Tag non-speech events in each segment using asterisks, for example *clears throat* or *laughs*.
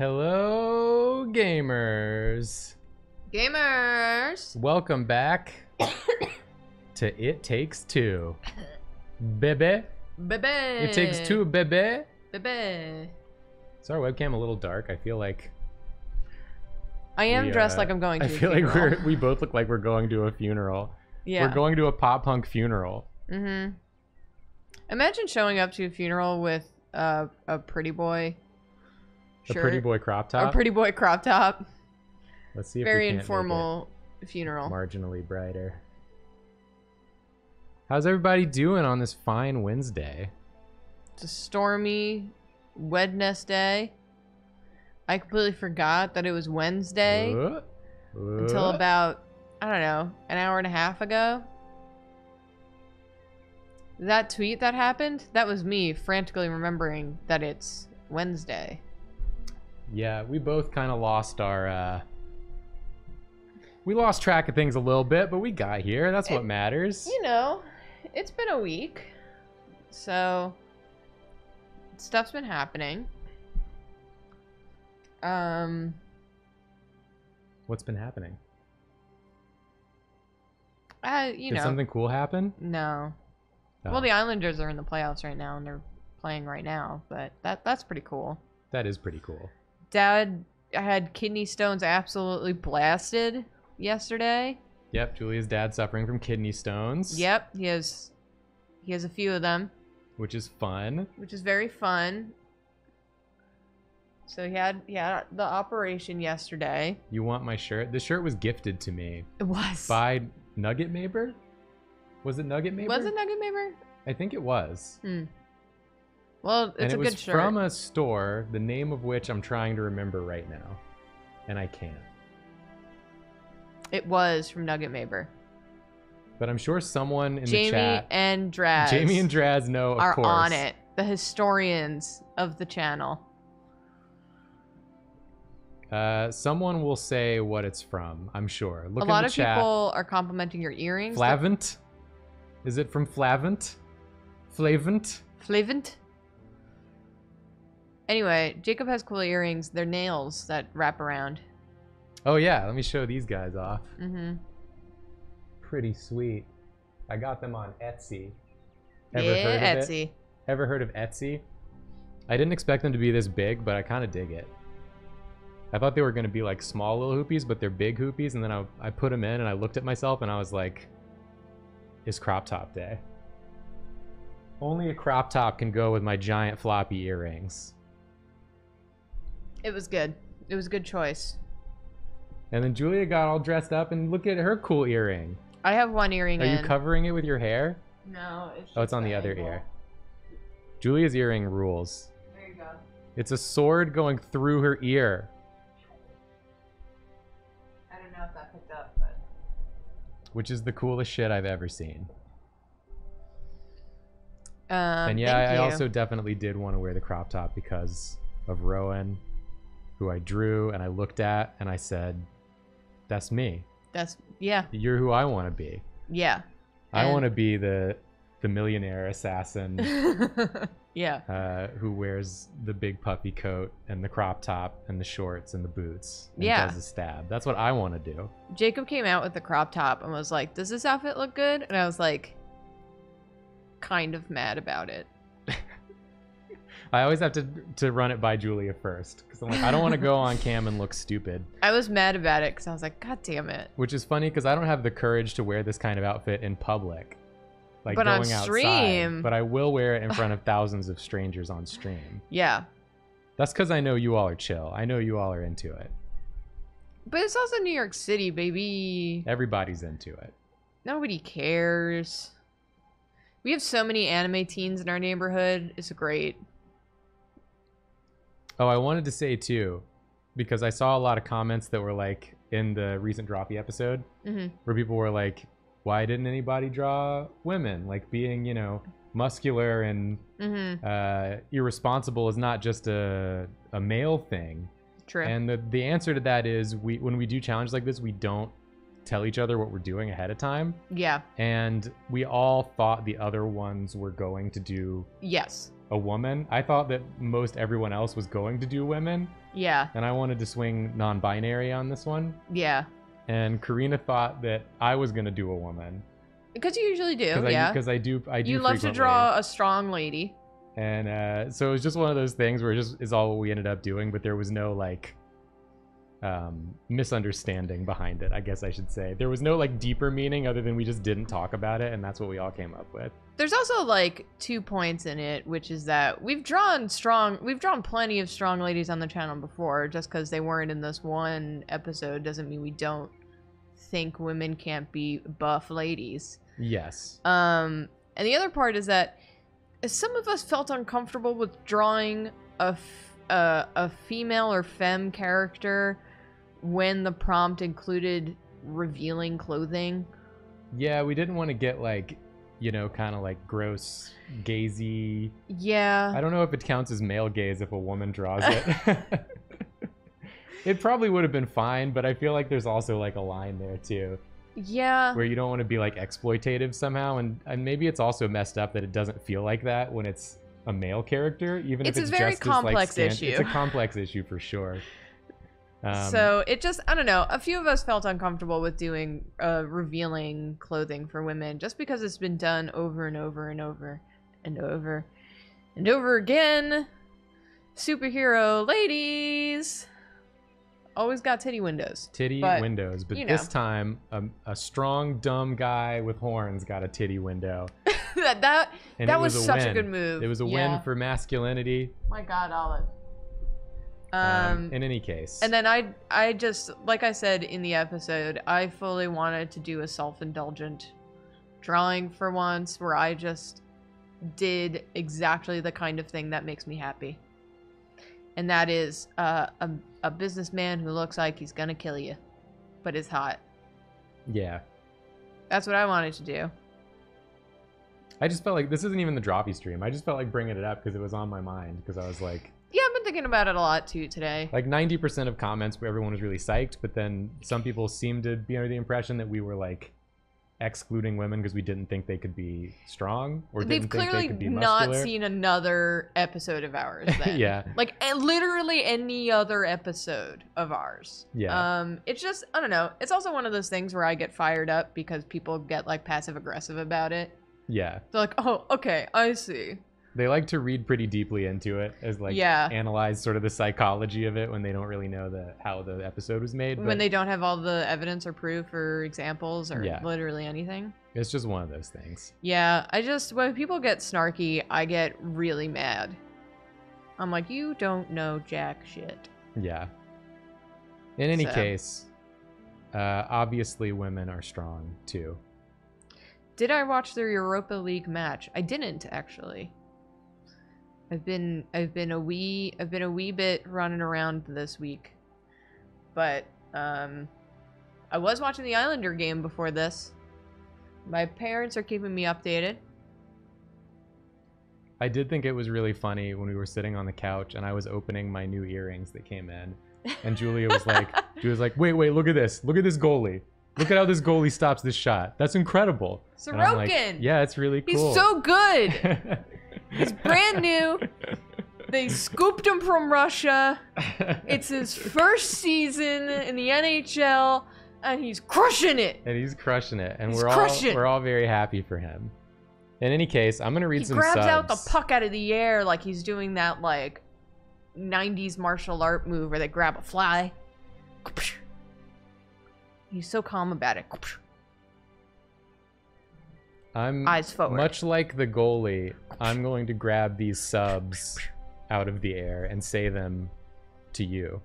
Hello, gamers. Gamers. Welcome back to It Takes Two. Bebe. Baby. It takes two, bebe. Baby. Is our webcam a little dark? I feel like. I am we, dressed uh, like I'm going to. I a feel like we're we both look like we're going to a funeral. Yeah. We're going to a pop punk funeral. Mm-hmm. Imagine showing up to a funeral with uh, a pretty boy. A pretty boy crop top. A pretty boy crop top. Let's see if Very we can't make it informal funeral. marginally brighter. How's everybody doing on this fine Wednesday? It's a stormy Wednesday. I completely forgot that it was Wednesday Uh, until uh. about I don't know an hour and a half ago. That tweet that happened, that was me frantically remembering that it's Wednesday. Yeah, we both kind of lost our. uh We lost track of things a little bit, but we got here. That's what It- matters. You know, it's been a week, so stuff's been happening. Um, What's been happening? I you Did know something cool happen? no. Oh, Well, the Islanders are in the playoffs right now, and they're playing right now. But that that's pretty cool. that is pretty cool. Dad had kidney stones absolutely blasted yesterday. Yep, Julia's dad suffering from kidney stones. Yep, he has he has a few of them, which is fun. which is very fun. So he had he had the operation yesterday. You want my shirt? This shirt was gifted to me It was. by Nugget Maber. Was it Nugget Maber? Was it Nugget Maber? I think it was. Hmm. Well, it's a it was good shirt. from a store, the name of which I'm trying to remember right now, and I can't. It was from Nugget Maber. But I'm sure someone in Jamie the chat, and Draz. Jamie and Draz know, of are course. on it. The historians of the channel. Uh, someone will say what it's from. I'm sure. Look at the biggest. a lot of chat. people are complimenting your earrings. Flavant. Is it from Flavant? Flavant. Flavant. Anyway, Jacob has cool earrings. They're nails that wrap around. Oh yeah, let me show these guys off. Mm-hmm. Pretty sweet. I got them on Etsy. Ever yeah, heard of it? Etsy. Ever heard of Etsy? I didn't expect them to be this big, but I kind of dig it. I thought they were going to be like small little hoopies, but they're big hoopies. And then I, I put them in and I looked at myself and I was like, it's crop top day. Only a crop top can go with my giant floppy earrings. It was good. It was a good choice. And then Julia got all dressed up and look at her cool earring. I have one earring Are you covering it with your hair? no, it's Oh, it's on the other angle. ear. Julia's earring rules. There you go. It's a sword going through her ear. I don't know if that picked up, but which is the coolest shit I've ever seen. um, and yeah, thank I, I also definitely did want to wear the crop top because of Rowan, who I drew and I looked at and I said, "That's me. that's yeah, You're who I want to be. yeah, I And- want to be the the millionaire assassin *laughs* yeah. uh, who wears the big puffy coat and the crop top and the shorts and the boots and Yeah. does a stab. That's what I want to do. Jacob came out with the crop top and was like, "Does this outfit look good?" And I was like, kind of mad about it. I always have to to run it by Julia first because I'm like, I don't want to go on cam and look stupid. *laughs* I was mad about it because I was like, "God damn it!" Which is funny because I don't have the courage to wear this kind of outfit in public. Like But on going outside. stream- But I will wear it in front of *laughs* thousands of strangers on stream. Yeah, That's because I know you all are chill. I know you all are into it. but it's also New York City, baby. Everybody's into it. Nobody cares. We have so many anime teens in our neighborhood. It's great. Oh, I wanted to say too, because I saw a lot of comments that were like in the recent Drawfee episode hmm where people were like, why didn't anybody draw women? Like being, you know, muscular and hmm uh, irresponsible is not just a, a male thing. True. And the, the answer to that is we when we do challenges like this, we don't tell each other what we're doing ahead of time. yeah. And we all thought the other ones were going to do Yes. A woman. I thought that most everyone else was going to do women. Yeah. and I wanted to swing non-binary on this one. Yeah. And Karina thought that I was gonna do a woman Because you usually do. because I yeah. because I do I do you love to frequently. draw a strong lady. and uh, so it was just one of those things where it just is all we ended up doing, but there was no like um, misunderstanding behind it. I guess I should say there was no like deeper meaning other than we just didn't talk about it, and that's what we all came up with. There's also like two points in it, which is that we've drawn strong, we've drawn plenty of strong ladies on the channel before. Just because they weren't in this one episode doesn't mean we don't think women can't be buff ladies. Yes. Um, and the other part is that some of us felt uncomfortable with drawing a, f- a, a female or femme character when the prompt included revealing clothing. Yeah, we didn't want to get like, you know, kind of like gross, gazy. Yeah. I don't know if it counts as male gaze if a woman draws it. *laughs* it probably would have been fine, but I feel like there's also like a line there too, Yeah. where you don't want to be like exploitative somehow, and and maybe it's also messed up that it doesn't feel like that when it's a male character, even if It's if a it's very just like, complex stand- issue. It's a complex issue for sure. Um, so it just I don't know. A few of us felt uncomfortable with doing uh, revealing clothing for women just because it's been done over and over and over and over and over again. Superhero ladies always got titty windows. titty but, windows, but you this time a, a strong dumb guy with horns got a titty window. *laughs* that that, And that was, was a such a good move. It was a Yeah. win for masculinity. My God, Olive. Um, Um, in any case, And then I I just like I said in the episode, I fully wanted to do a self-indulgent drawing for once where I just did exactly the kind of thing that makes me happy. And that is uh, a a businessman who looks like he's gonna kill you, but is hot. yeah, That's what I wanted to do. I just felt like this isn't even the Drawfee stream. I just felt like bringing it up because it was on my mind because I was like, Yeah, I've been thinking about it a lot too today. like 90% of comments where everyone was really psyched, but then some people seemed to be under the impression that we were like excluding women because we didn't think they could be strong or They've didn't think they clearly could be not muscular. seen another episode of ours. *laughs* Then. yeah, like eh, literally any other episode of ours. Yeah. Um, it's just I don't know. It's also one of those things where I get fired up because people get like passive aggressive about it. yeah. They're like, oh, okay, I see. They like to read pretty deeply into it as like Yeah. analyze sort of the psychology of it when they don't really know the how the episode was made. when they don't have all the evidence or proof or examples or Yeah. literally anything. it's just one of those things. Yeah, I just when people get snarky, I get really mad. I'm like, you don't know jack shit. Yeah. In any So. case, uh, obviously women are strong too. Did I watch the Europa League match? I didn't actually. I've been I've been a wee I've been a wee bit running around this week. But um I was watching the Islander game before this. My parents are keeping me updated. I did think it was really funny when we were sitting on the couch and I was opening my new earrings that came in, and Julia was like, *laughs* "She was like, wait, wait, look at this, look at this goalie, look at how this goalie stops this shot. That's incredible." I'm like, Sorokin! yeah, it's really cool. He's so good. *laughs* He's brand new. *laughs* They scooped him from Russia. It's his first season in the NHL, and he's crushing it. and he's crushing it, and He's we're all we're all very happy for him. In any case, I'm gonna read some stuff. He some grabs out the puck out of the air like he's doing that like 90s martial art move where they grab a fly. He's so calm about it. I'm Eyes forward. much like the goalie. I'm going to grab these subs out of the air and say them to you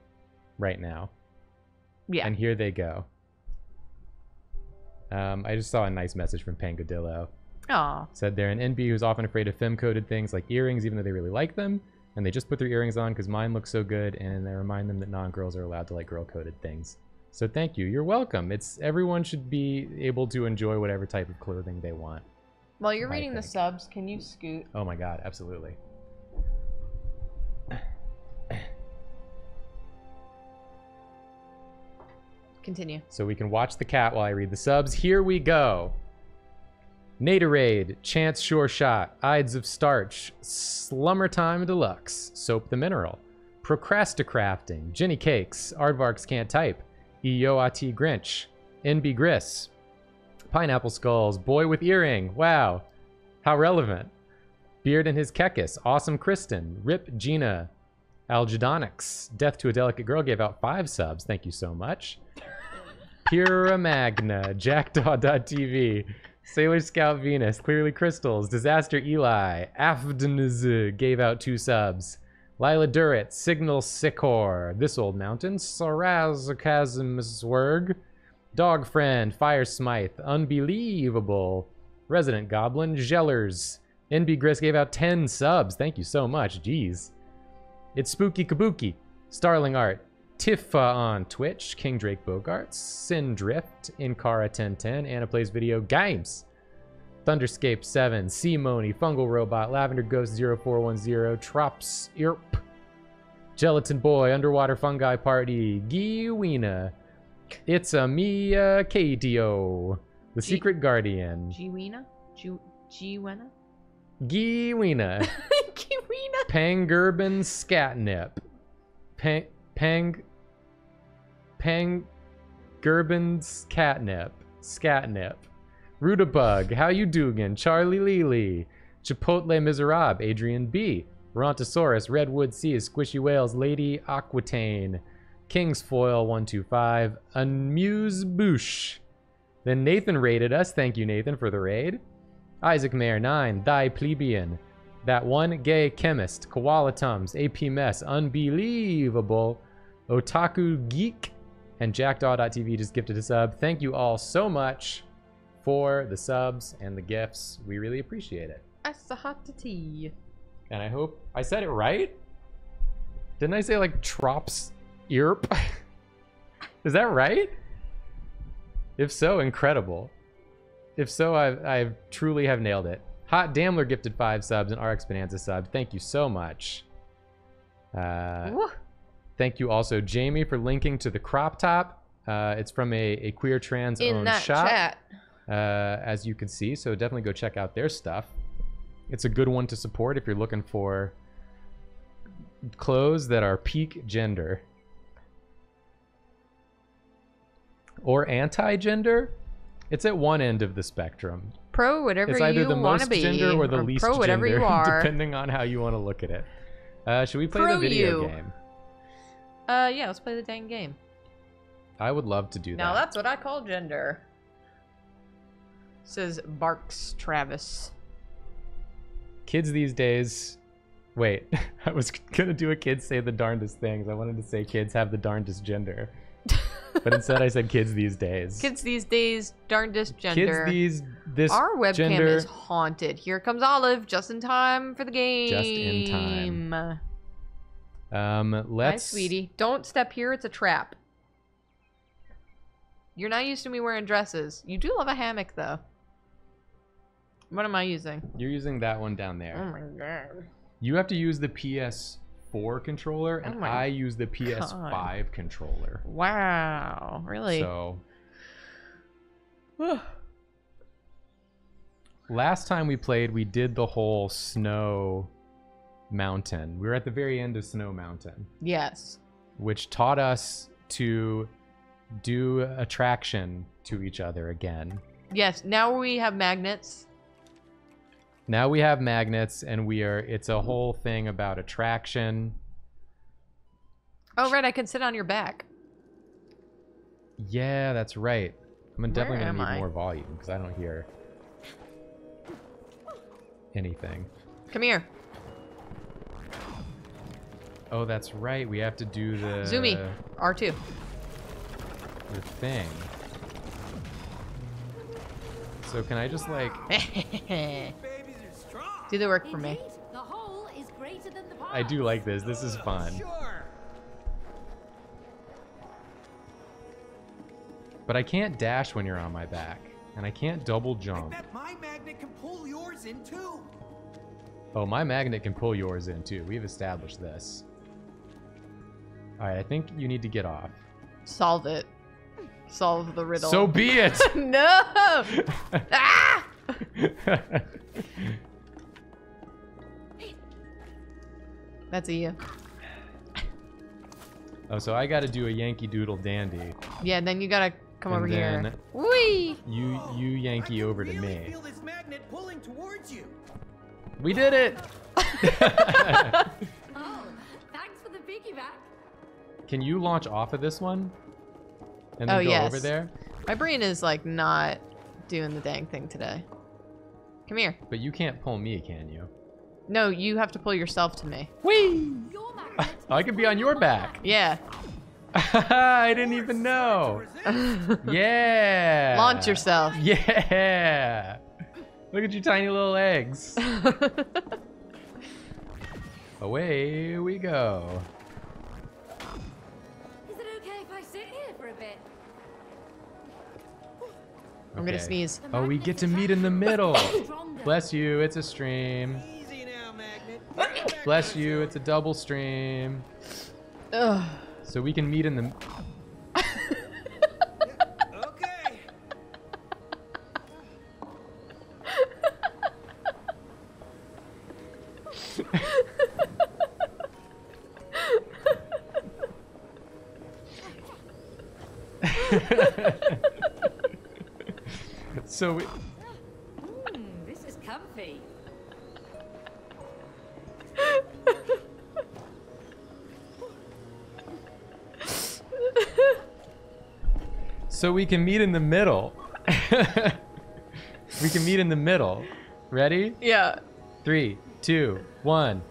right now. Yeah. And here they go. Um, I just saw a nice message from Pangadillo. Aw. Said they're an NB who's often afraid of femme-coded things like earrings, even though they really like them. And they just put their earrings on because mine looks so good, and they remind them that non-girls are allowed to like girl-coded things. So thank you. You're welcome. It's everyone should be able to enjoy whatever type of clothing they want. While you're reading the subs, can you scoot? Oh my god, absolutely. Continue. So we can watch the cat while I read the subs. Here we go. Naderade, Chance Sure Shot, Ides of Starch, Slumber Time Deluxe, Soap the Mineral, Procrasticrafting, Jenny Cakes, Aardvarks Can't Type, EOAT Grinch, NB Gris, Pineapple Skulls, Boy with Earring, wow, how relevant. Beard and his Kekis, Awesome Kristen, Rip Gina, Algedonics, Death to a Delicate Girl gave out five subs, thank you so much. *laughs* Pura Magna, Jackdaw.tv, Sailor Scout Venus, Clearly Crystals, Disaster Eli, Afdeniz gave out two subs. Lila Durrett, Signal Sikor, This Old Mountain, Sarazakazmswerg, Dog Friend, Fire Smite, Unbelievable, Resident Goblin, Jellers, NB Gris gave out 10 subs. Thank you so much. Jeez. It's Spooky Kabuki, Starling Art, Tifa on Twitch, King Drake Bogarts, Sin Drift, Inkara 1010, Anna Plays Video Games, Thunderscape 7, Simoni, Fungal Robot, Lavender Ghost 0410, Trops, Irp, Gelatin Boy, Underwater Fungi Party, Giwina, It's a Mia KTO, The G- Secret Guardian, Giwina? Giwena? Giwina, *laughs* Giwina? Pangurban Scatnip, Pang, Pang, Pang, Gerben's Catnip, Scatnip, Rudabug, How You Dugan, Charlie Lely, Chipotle Miserable, Adrian B, Rontosaurus, Redwood Sea, Squishy Whales, Lady Aquitaine, Kingsfoil 125, Unmuse Boosh. Then Nathan raided us. Thank you, Nathan, for the raid. Isaac Mayer 9, Thy Plebeian, That One Gay Chemist, Koala Tums, AP Mess, Unbelievable, Otaku Geek, and Jackdaw.tv just gifted a sub. Thank you all so much for the subs and the gifts. We really appreciate it. That's the hot tea. And I hope I said it right. Didn't I say like Trops Earp? *laughs* Is that right? If so, incredible. If so, I've, I've truly have nailed it. Hot Damler gifted five subs and RX Bonanza sub. Thank you so much. Uh, thank you also, Jamie, for linking to the crop top. Uh, it's from a, a queer trans In owned that shop chat. Uh, as you can see. So definitely go check out their stuff. It's a good one to support if you're looking for clothes that are peak gender or anti-gender. It's at one end of the spectrum. Pro whatever It's either you the want to most be. gender or the least pro whatever gender, you *laughs* are. depending on how you want to look at it. Uh, should we play Pro the video you. game? Uh, yeah, let's play the dang game. I would love to do Now that. Now that's what I call gender. Says Barks Travis. kids these days wait *laughs* i was gonna do a kids say the darndest things i wanted to say kids have the darndest gender but instead i said kids these days Kids these days, darndest gender. kids these this Our webcam gender is haunted. Here comes Olive, just in time for the game. Just in time. um let's Hi, sweetie. Don't step here. It's a trap. You're not used to me wearing dresses. You do love a hammock, though. What am I using? you're using that one down there Oh my god. you have to use the ps4 controller and Oh i use the ps5 controller Wow. Really? so last time we played we did the whole snow mountain we were at the very end of snow mountain yes. which taught us to do attraction to each other again Yes. Now we have magnets. Now we have magnets and we are it's a whole thing about attraction Oh, right. I can sit on your back. yeah that's right i'm definitely gonna need I? more volume because i don't hear anything Come here. oh that's right we have to do the Zoomy. R2. the thing so can i just like *laughs* do the work for me. The whole is greater than the i do like this this is fun but i can't dash when you're on my back and i can't double I jump bet my magnet can pull yours in too. Oh, my magnet can pull yours in too. We've established this. All right, I think you need to get off. Solve it. Solve the riddle. So be it. *laughs* no! *laughs* ah! *laughs* That's a you. Oh, so I got to do a Yankee Doodle Dandy. Yeah, then you gotta come And over here. then- Whee! You you I Yankee can over to me. Feel this magnet pulling towards you. We did it. *laughs* Oh, thanks for the piggyback. Can you launch off of this one? And then Oh, go yes. over there? My brain is like not doing the dang thing today. Come here. But you can't pull me, can you? No, you have to pull yourself to me. Whee! I could be on your back. *laughs* Yeah. I didn't even know. *laughs* Yeah. Launch yourself. Yeah. Look at your tiny little eggs. *laughs* Away we go. Is it okay if I sit here for a bit? I'm gonna sneeze. Oh, we get to meet in the middle. Bless you, it's a stream. Bless you, it's a double stream. Ugh. So we can meet in the. Okay. *laughs* so we. So we can meet in the middle. *laughs* we can meet in the middle. Ready? Yeah. Three, two, one.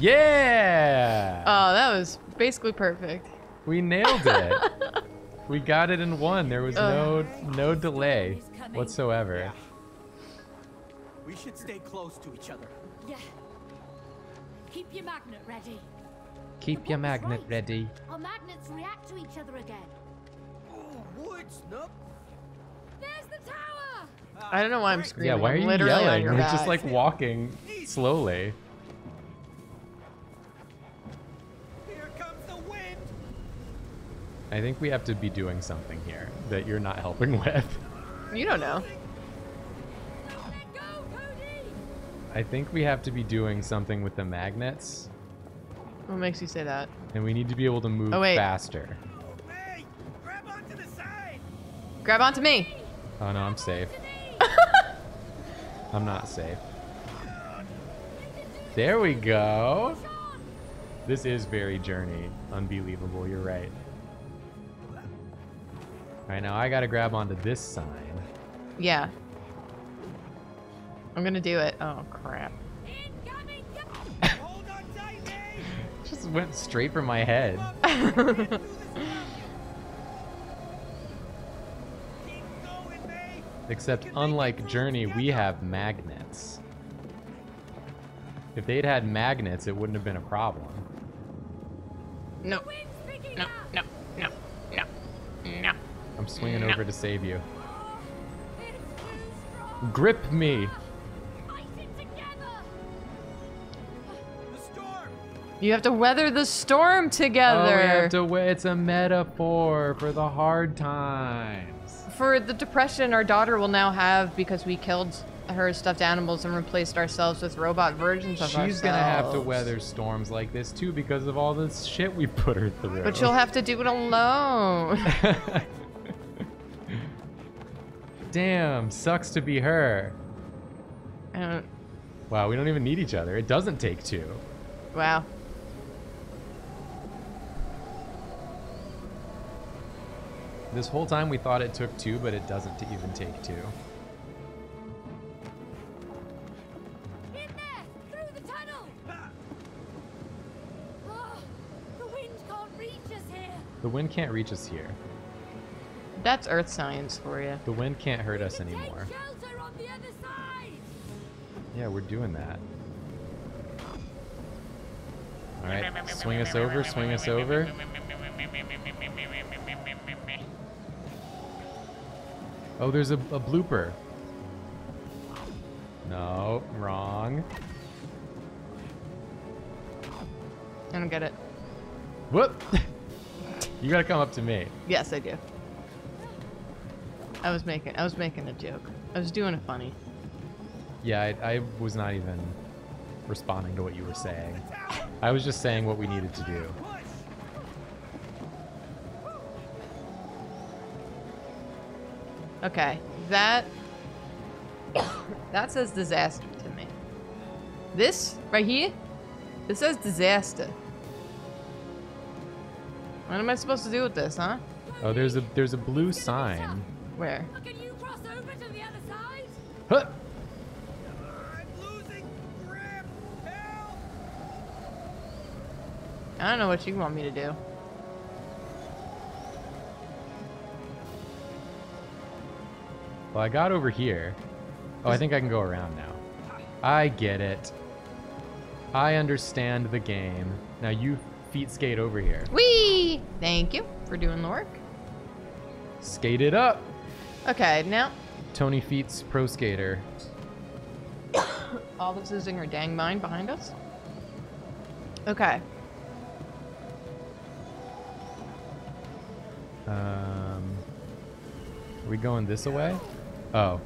Yeah! Oh, that was basically perfect. we nailed it. *laughs* we got it in one. There was no no delay whatsoever. We should stay close to each other. Yeah. Keep your magnet ready. Keep your magnet ready. Our magnets react to each other again. Oh, wood, There's the tower! I don't know why I'm screaming. Yeah, why are I'm you literally yelling? your We're just like walking slowly. Here comes the wind. I think we have to be doing something here that you're not helping *laughs* with. You don't know. Let go, Cody! I think we have to be doing something with the magnets, What makes you say that? and we need to be able to move Oh, wait. faster. Hey, grab onto the side. Grab onto me. Oh no, I'm safe. *laughs* I'm not safe. There we go. This is very journey. Unbelievable, you're right. Alright, now I gotta grab onto this sign. Yeah. I'm gonna do it. Oh crap. Incoming! Hold on tight, *laughs* May. Just went straight for my head. *laughs* Except unlike Journey, we have magnets. If they'd had magnets, it wouldn't have been a problem. No. No. No. No. No. No. I'm swinging over to save you. It's too strong! Grip me! Fight it together! The storm. You have to weather the storm together. Oh, we have to. It's a metaphor for the hard times. For the depression our daughter will now have because we killed her stuffed animals and replaced ourselves with robot versions of ourselves. She's gonna have to weather storms like this too because of all this shit we put her through. But she'll have to do it alone. *laughs* Damn, sucks to be her. I don't- Wow, we don't even need each other. It doesn't take two. wow. This whole time we thought it took two, but it doesn't t- even take two. In there! Through the tunnel! Ah! The wind can't reach us here! The wind can't reach us here. That's earth science for you. The wind can't hurt us anymore. On the other side! Yeah, we're doing that. Alright, swing us over, swing us over. Oh, there's a, a blooper. No, wrong. I don't get it. Whoop! *laughs* you gotta come up to me. Yes, I do. I was making I was making a joke. I was doing a funny. Yeah, I, I was not even responding to what you were saying. I was just saying what we needed to do. Okay, that *coughs* that says disaster to me. This right here, this says disaster. What am I supposed to do with this, huh? Oh, there's a there's a blue sign. Where? Can you cross over to the other side? Huh! I'm losing grip. Help! I don't know what you want me to do. Well, I got over here. Oh, I think I can go around now. I get it. I understand the game. Now you feet skate over here. Whee! Thank you for doing the work. Skate it up. Okay, now Tony Feet's pro skater. *coughs* all this is in her dang mind behind us. Okay. Um, are we going this way? Oh.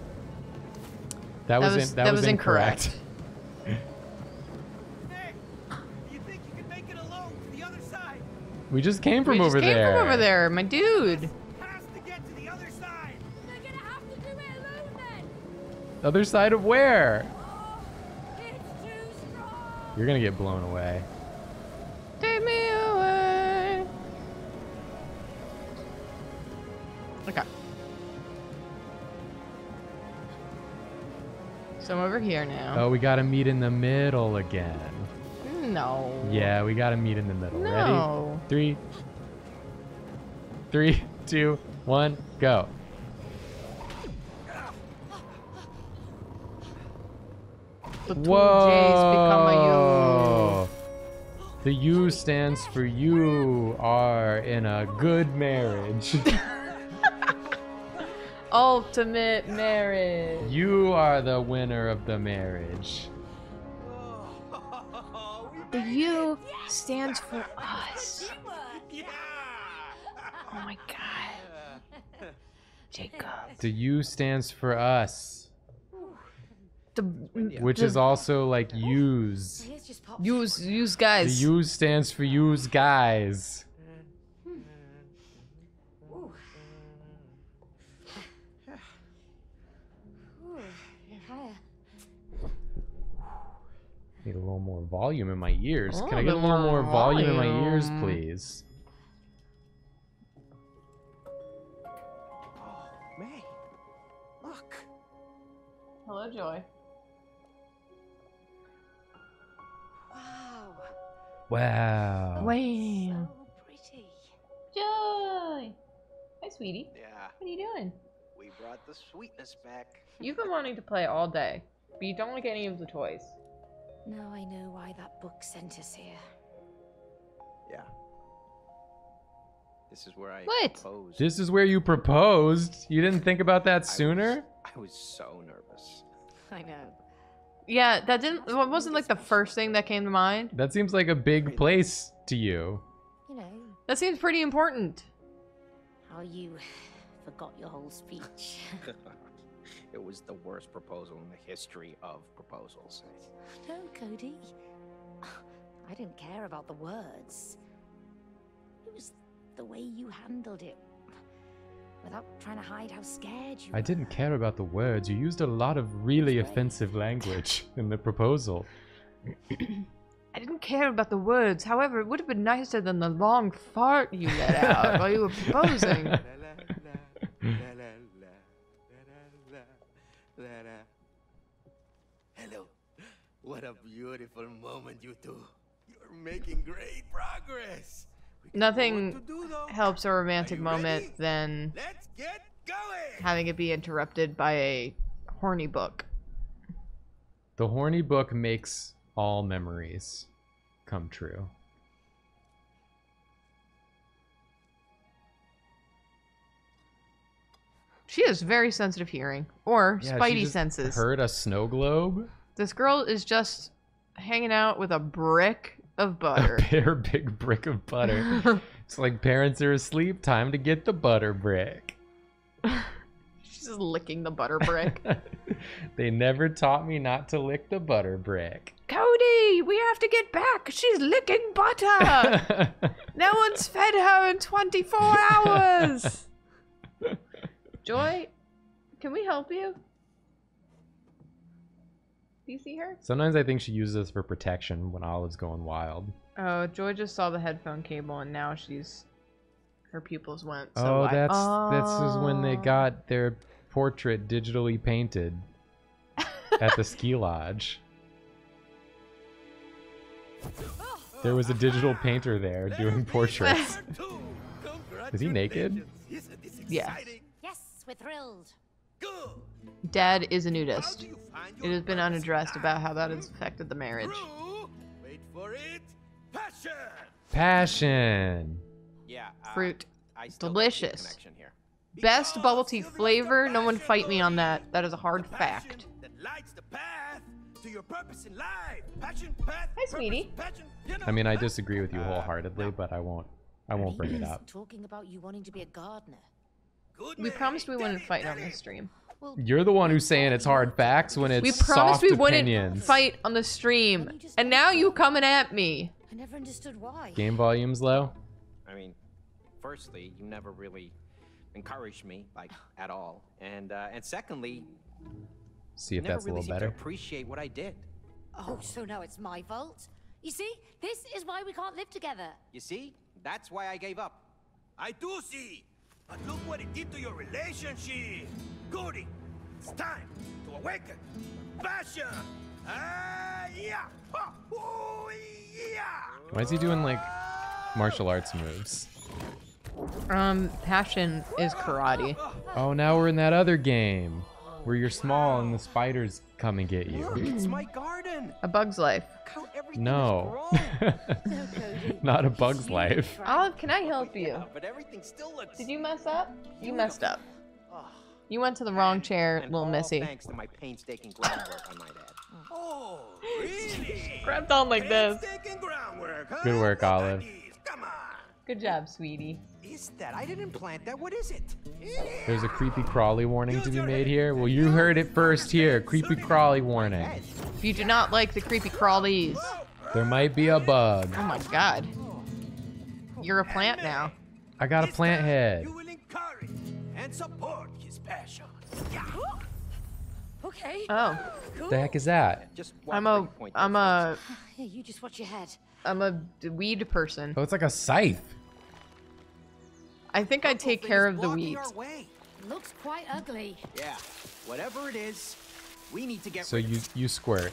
That, that was, in, that, that was, was, incorrect. incorrect. you we just came from we over came there. From over there, my dude. Other side of where? You're gonna get blown away. So I'm over here now. Oh, we gotta meet in the middle again. No. Yeah, we gotta meet in the middle. No. Ready? Three, three, two, one, go. The two J's become a Whoa! The U stands for you are in a good marriage. *laughs* U. Ultimate marriage. you are the winner of the marriage. Oh, The U stands for us. Oh my god. Jacob. The U stands for us, The which the, is also like oh. use. Here's just popped. use guys. The. U stands for use guys. Need a little more volume in my ears. A Can I get a little more more volume in my ears, please? Oh, May. Look. Hello, Joy. Wow. Wow. Wow. So pretty. Joy. Hi, sweetie. Yeah, What are you doing? we brought the sweetness back. You've been wanting to play all day, but you don't like any of the toys. Now I know why that book sent us here. Yeah. This is where I What? proposed. This is where you proposed. You didn't think about that I was- sooner? I was so nervous. *laughs* I know. Yeah, that didn't. It wasn't like the first thing that came to mind. That seems like a big place to you. You know, That seems pretty important. how you *sighs* forgot your whole speech. *laughs* it was the worst proposal in the history of proposals. no, Cody. I didn't care about the words. It was the way you handled it. Without trying to hide how scared you I were. didn't care about the words. You used a lot of really right. offensive language in the proposal. *clears throat* I didn't care about the words. However, it would have been nicer than the long fart you let out while you were proposing. *laughs* What a beautiful moment, you two. You're making great progress. Nothing do. Helps a romantic moment ready? than Let's get going. having it be interrupted by a horny book. The horny book makes all memories come true. She has very sensitive hearing or Yeah, she spidey just senses. Heard a snow globe? This girl is just hanging out with a brick of *laughs* A butter. bare big brick of butter. *laughs* it's like parents are asleep. Time to get the butter brick. *laughs* She's just licking the butter brick. they never taught me not to lick the butter brick. Cody, we have to get back. She's licking butter. no one's fed her in 24 hours. Joy, can we help you? Do you see her? Sometimes I think she uses this for protection when Olive's going wild. Oh, Joy just saw the headphone cable and now she's her pupils went. So oh, I- that's this is when they Oh. got their portrait digitally painted at the ski *laughs* lodge. There was a digital painter there doing portraits. Is he naked? Isn't Yes. Yes, we're thrilled. Good. Dad is a How nudist. Do you find It has been unaddressed about how that has affected the marriage. Wait for it. Passion. Passion. Yeah. uh, Fruit. I still don't see a Delicious. Best Because bubble tea you belong to flavor. No one fight me on that. That is a hard fact. passion That lights the path to your purpose in life. Passion, path. Hi, sweetie. Passion, you know, I mean, I disagree with you Uh, wholeheartedly, no. but I won't. I won't bring it He's up. Talking about you wanting to be a gardener. Good We man. promised we Get wouldn't fight get on it. this stream. Well, You're the one who's saying it's hard facts when it's We promised soft we wouldn't fight on the stream. And now you coming at me. I never understood why. Game volume's low. I mean, firstly, you never really encouraged me, like at all, and uh, and secondly, See if never that's a really little seemed to better. appreciate what I did. Oh, so now it's my fault? You see, this is why we can't live together. You see, that's why I gave up. I do see. But look what it did to your relationship. Cody, it's time to awaken. Passion. Ah, yeah. Ha, yeah. Why is he doing like martial arts moves? Um, passion is karate. Oh, now we're in that other game where you're small and the spiders come and get Look, you. it's my garden. A bug's life. Look how everything No. is grown. No, Cody. Not a bug's life. trying- Olive, can I help you? Yeah, but everything still looks. Did you mess up? You messed up. Ugh. You went to the wrong chair, And little all missy. Thanks to my painstaking groundwork, I might add. Mm. Oh, really? Grabbed on like this. Groundwork, huh? Good work, Olive. Come on. Good job, sweetie. Is that? I didn't plant that. What is it? There's a creepy crawly warning to be made here. Well, you heard it first here. Creepy crawly warning. If you do not like the creepy crawlies, There might be a bug. oh my god. You're a plant now. I got a This plant time, head. Passion. Yeah. Okay. Oh, cool. The heck is that? Just I'm one a, brief point there, I'm a, Here, *sighs* you just watch your head. I'm a d- weed person. Oh, it's like a scythe. I think I take care of the blocking weeds. Looks quite ugly. Yeah, whatever it is, we need to get So rid of you it. you squirt.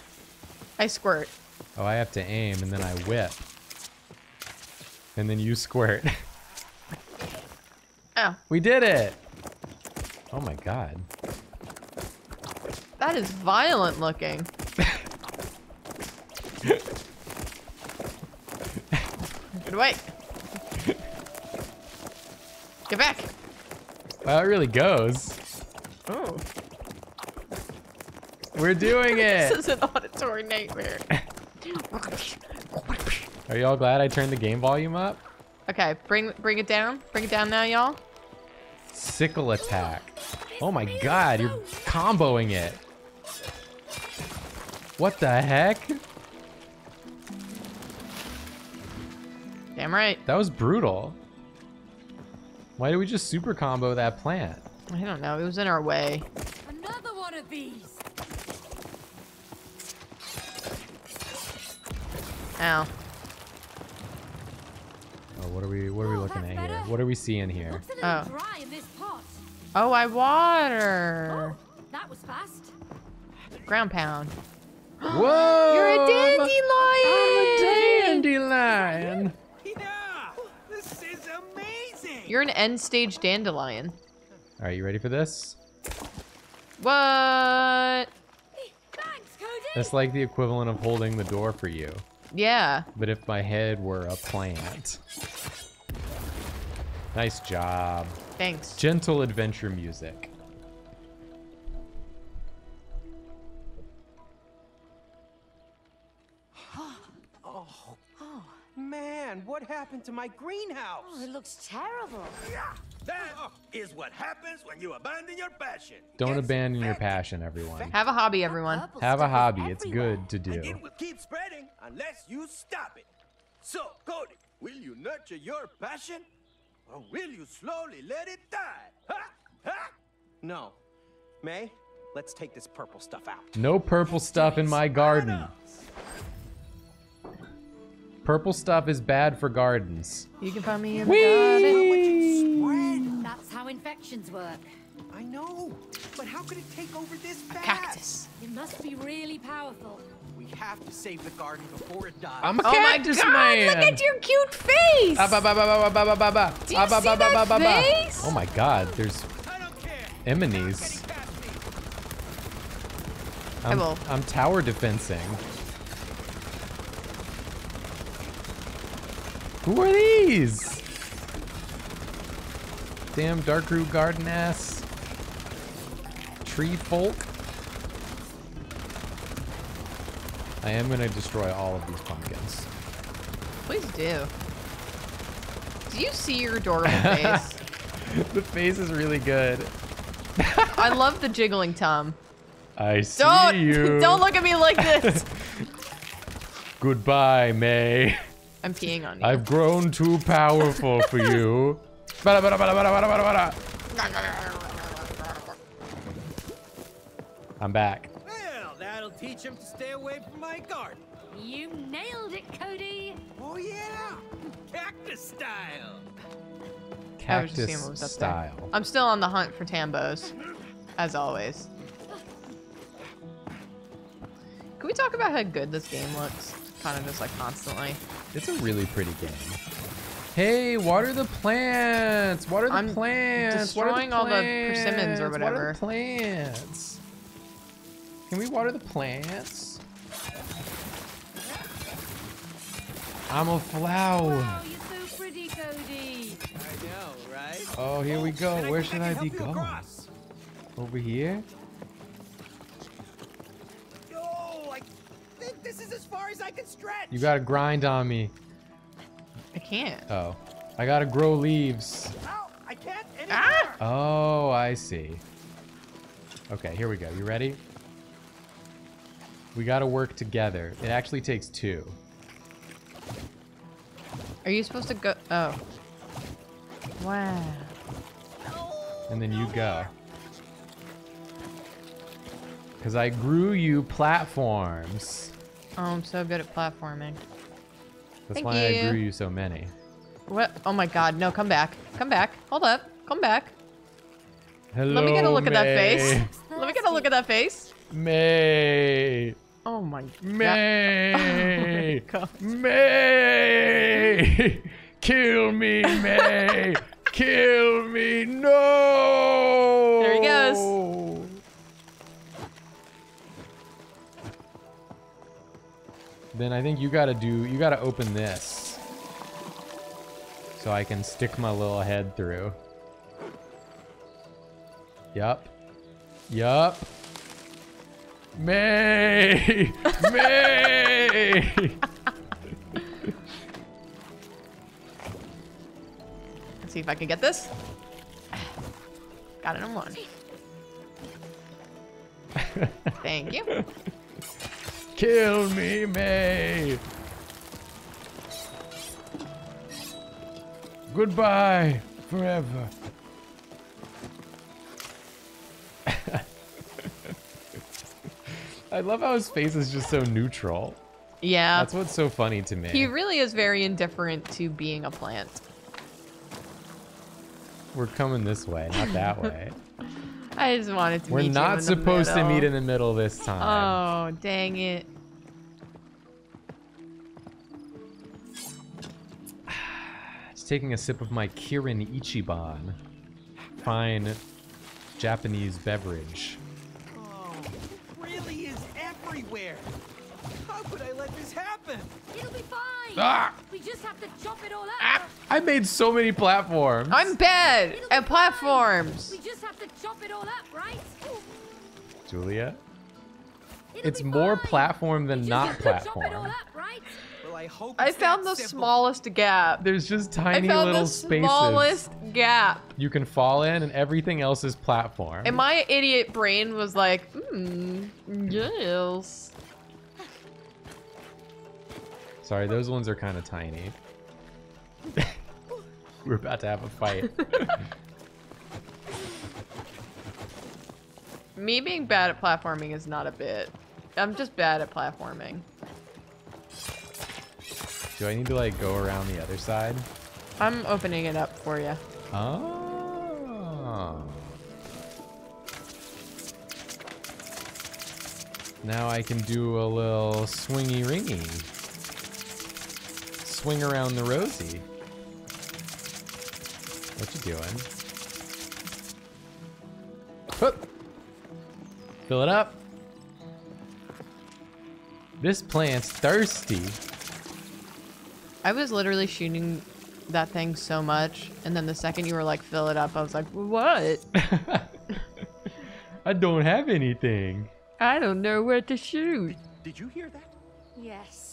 I squirt. Oh, I have to aim and then I whip. And then you squirt. *laughs* Oh, we did it. Oh my god. that is violent looking. *laughs* Get away. Get back. Wow, it really goes. Oh, We're doing *laughs* it. this is an auditory nightmare. Are y'all glad I turned the game volume up? Okay, bring bring it down. Bring it down now, y'all. Sickle attack. Oh my god, you're comboing it. What the heck? Damn right. That was brutal. Why did we just super combo that plant? I don't know. It was in our way. Another one of these. Ow. What are we what are we Oh, looking that's at here? What are we seeing here? Looks a oh. little Oh. dry in this pot. Oh, I water. Oh, that was fast. Ground pound. Whoa! You're a dandelion. I'm a dandelion. Yeah. This is amazing. You're an end stage dandelion. All right, you ready for this? What? Thanks, Cody. That's like the equivalent of holding the door for you. Yeah. But if my head were a plant. Nice job. Thanks. Gentle adventure music. Man, what happened to my greenhouse? Oh, it looks terrible. Yeah. That is what happens when you abandon your passion. Don't Gets abandon your passion, everyone. Have a hobby, everyone. Have a stuff is hobby. It's good to do. And it will keep spreading unless you stop it. So, Cody, will you nurture your passion? Or will you slowly let it die? Ha! Ha! No, May, let's take this purple stuff out. No purple stuff in my garden. Purple stuff is bad for gardens. You can find me in the garden. That's how infections work. I know, but how could it take over this fast? Cactus. It must be really powerful. We have to save the garden before it dies. I'm a oh cactus God, man. Look at your cute face. Ah, bah, bah, bah, bah, bah, bah, bah. Do you ah, bah, see bah, that bah, face? Bah. Oh my God, there's Eminy's. I'm, will. I'm tower defensing. Who are these? Damn dark root garden ass tree folk. I am gonna destroy all of these pumpkins. Please do. Do you see your adorable *laughs* face? the face is really good. I love the jiggling Tom. I see Don't you. don't look at me like this. *laughs* Goodbye, May. I'm peeing on you. I've grown too powerful for *laughs* you. I'm back. Well, that'll teach him to stay away from my garden. You nailed it, Cody. Oh yeah, cactus style. I Cactus seeing what was up style. there. I'm still on the hunt for Tambos, as always. Can we talk about how good this game looks? Kind of just like constantly. It's a really pretty game. Hey, water the plants. Water the I'm plants. water destroying all the persimmons or plants, Water whatever. the plants. Can we water the plants? I'm a flower. Wow, you're so pretty, Cody. I know, right? Oh, here we go. Where should I I be going? across. Over here? As I can stretch. You gotta grind on me. I can't. Oh. I gotta grow leaves. Ow, I can't anymore. Ah! Oh, I see. Okay, here we go. You ready? We gotta work together. It actually takes two. Are you supposed to go? Oh. Wow. And then you go. Because I grew you platforms. Oh, I'm so good at platforming. That's Thank why you. I grew you so many. What? Oh my god, no, come back. Come back. Hold up. Come back. Hello, Let me get a look at that face. *laughs* Let me get a look at that face. May. Oh my god. May. *laughs* Oh god. May. Kill me, May. *laughs* Kill me. No. There he goes. Then I think you gotta do, you gotta open this. So I can stick my little head through. Yup. Yup. May! *laughs* May! Let's see if I can get this. Got it in one. *laughs* Thank you. Kill me, May! Goodbye, forever. *laughs* I love how his face is just so neutral. Yeah. That's what's so funny to me. He really is very indifferent to being a plant. We're coming this way, not that way. *laughs* I just wanted to We're meet you not in the supposed to meet in the middle this time. Oh, dang it. *sighs* Just taking a sip of my Kirin Ichiban. Fine Japanese beverage. Oh, it really is everywhere. How could I let this happen? It'll be fine. Ah! We just have to chop it all up. Ah! I made so many platforms. I'm bad at platforms. We just have to chop it all up, right? Julia. It'll It's more fine. platform than just not have to Chop it all platform. up, right? Well, I hope I found the simple. smallest gap. There's just I tiny found little the spaces smallest gap. you can fall in, and everything else is platform. And my idiot brain was like, hmm, yes. Sorry, those ones are kind of tiny. *laughs* We're about to have a fight. *laughs* Me being bad at platforming is not a bit. I'm just bad at platforming. Do I need to like go around the other side? I'm opening it up for you. Oh. Ah. Now I can do a little swingy ringy. Swing around the rosy. What you doing? Hup. Fill it up. This plant's thirsty. I was literally shooting that thing so much, and then the second you were like, fill it up, I was like, what? *laughs* I don't have anything. I don't know where to shoot. Did you hear that? Yes.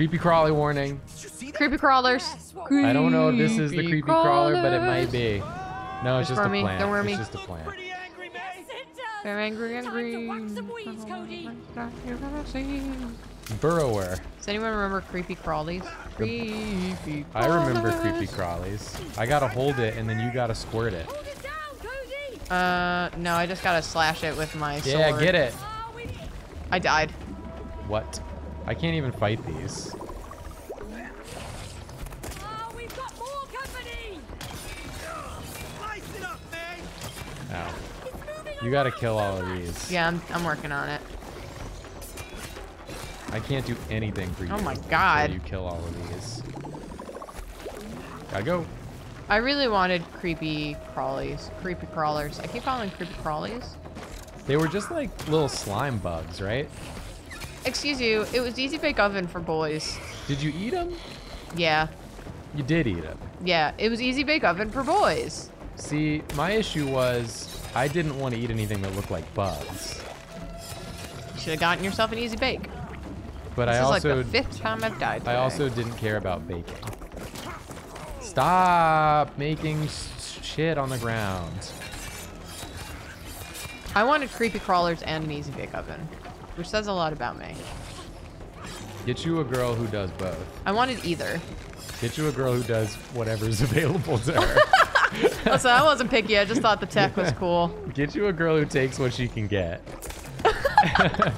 Creepy crawly warning. Did you see that? Creepy crawlers. Yes, what- I don't know if this is the creepy crawler, but it might be. No, it's It's just a wormy, plant. they're wormy. It's just a Look plant. pretty angry, May. Yes, it does. They're angry, Time angry. to whack some weeds, Cody. Burrower. Does anyone remember creepy crawlies? Creepy I remember creepy crawlies. I gotta hold it and then you gotta squirt it. Hold it down, Cody. Uh, no, I just gotta slash it with my sword. Yeah, get it. Oh. I died. What? I can't even fight these. oh, we've got more company. Slice it up, May. Ow. You gotta kill all of these. Yeah, I'm, I'm working on it. I can't do anything for you. Oh my God. You kill all of these. Gotta go. I really wanted creepy crawlies. Creepy crawlers. I keep calling them creepy crawlies. They were just like little slime bugs, right? Excuse you, it was Easy Bake Oven for boys. Did you eat them? Yeah. You did eat them. Yeah, it was Easy Bake Oven for boys. See, my issue was I didn't want to eat anything that looked like bugs. You should have gotten yourself an Easy Bake. But This I is also like the fifth time I've died. I also didn't care about baking. Stop making shit on the ground. I wanted creepy crawlers and an Easy Bake Oven, which says a lot about me. Get you a girl who does both. I wanted either. Get you a girl who does whatever's *laughs* available to her. Oh, Listen, I wasn't picky. I just thought the tech was cool. Get you a girl who takes what she can get. *laughs*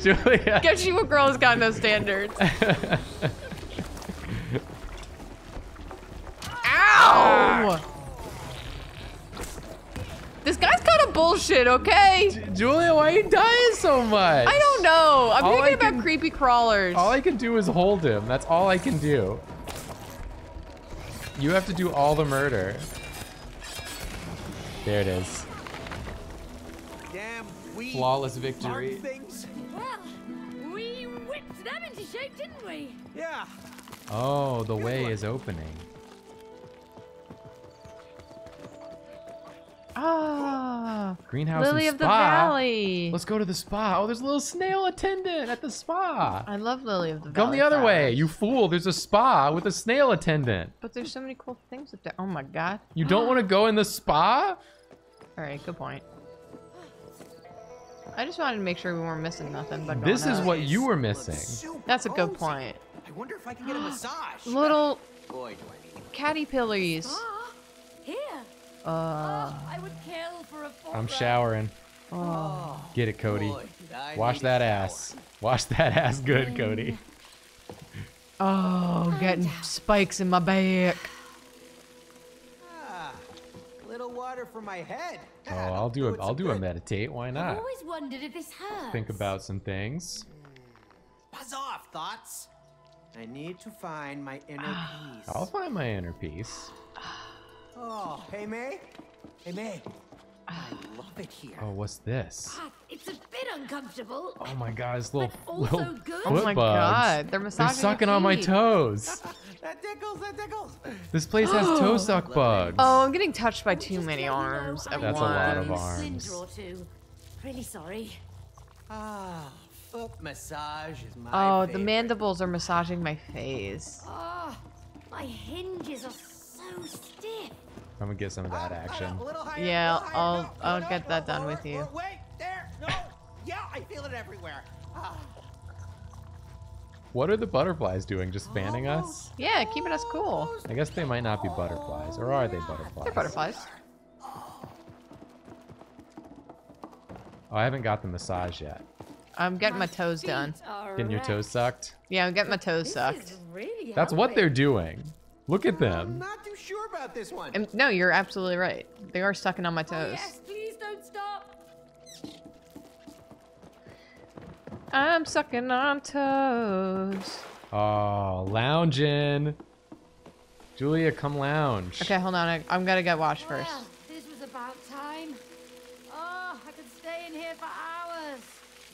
Julia. Get you a girl who's got no standards. *laughs* Ow! This guy's kind of bullshit, okay? Julia, why are you dying so much? I don't know. I'm All thinking I about can- creepy crawlers. All I can do is hold him. That's all I can do. You have to do all the murder. There it is. Damn weed. Flawless victory. Well, we whipped them into shape, didn't we? Yeah. Oh, the way is opening. Ah, Greenhouse Lily and of the. Valley. Let's go to the spa. Oh, there's a little snail attendant at the spa. I love Lily of the Come Valley. the other way, you fool. There's a spa with a snail attendant. But there's so many cool things up there. Oh my god. You don't want to go in the spa? All right, good point. I just wanted to make sure we weren't missing nothing. But This is up. what you were missing. That's a good point. I wonder if I can get a massage. Little Boy, do I need caterpillars. Ah. Uh, I would kill for a I'm showering. oh. Get it, Cody. Boy, Wash that ass. Wash that ass good, Cody. Oh, getting spikes in my back. Ah, little water for my head. Oh, I'll do a It's I'll do a meditate. Why not? I've always wondered if this hurts. Think about some things. Buzz off, thoughts. I need to find my inner *sighs* peace. I'll find my inner peace. *sighs* Oh, hey May. Hey May. I love it here. Oh, what's this? It's a bit uncomfortable. Oh my god, this little, But also little good. Oh my bugs. god, they're massaging. They're sucking your on my toes. *laughs* That tickles. That tickles. This place has *gasps* toe suck bugs. Oh, I'm getting touched by too many to let you know, arms I at That's a once. lot of have a arms. splinter or two. Really sorry. Ah, foot massage is my Oh, the mandibles are massaging my face. Oh, my hinges are so stiff. I'm gonna get some of that action. a little higher, Yeah, a little higher. I'll- No, I'll no, get no, that done with you. forward. Wait, there. No. yeah, I feel it everywhere. Ah, What are the butterflies doing? Just fanning us? Yeah, keeping us cool. I guess they might not be butterflies. Or are they butterflies? They're butterflies. Oh, I haven't got the massage yet. I'm getting my toes done. are Getting your toes sucked. Yeah, I'm getting my toes This sucked. really That's what they're doing. Look at them. I'm not too sure about this one. And no, you're absolutely right. They are sucking on my Oh, toes. yes, please don't stop. I'm sucking on toes. Oh, lounging. Julia, come lounge. Okay, hold on. I, I'm gonna get washed first. Well, this was about time. Oh, I could stay in here for hours.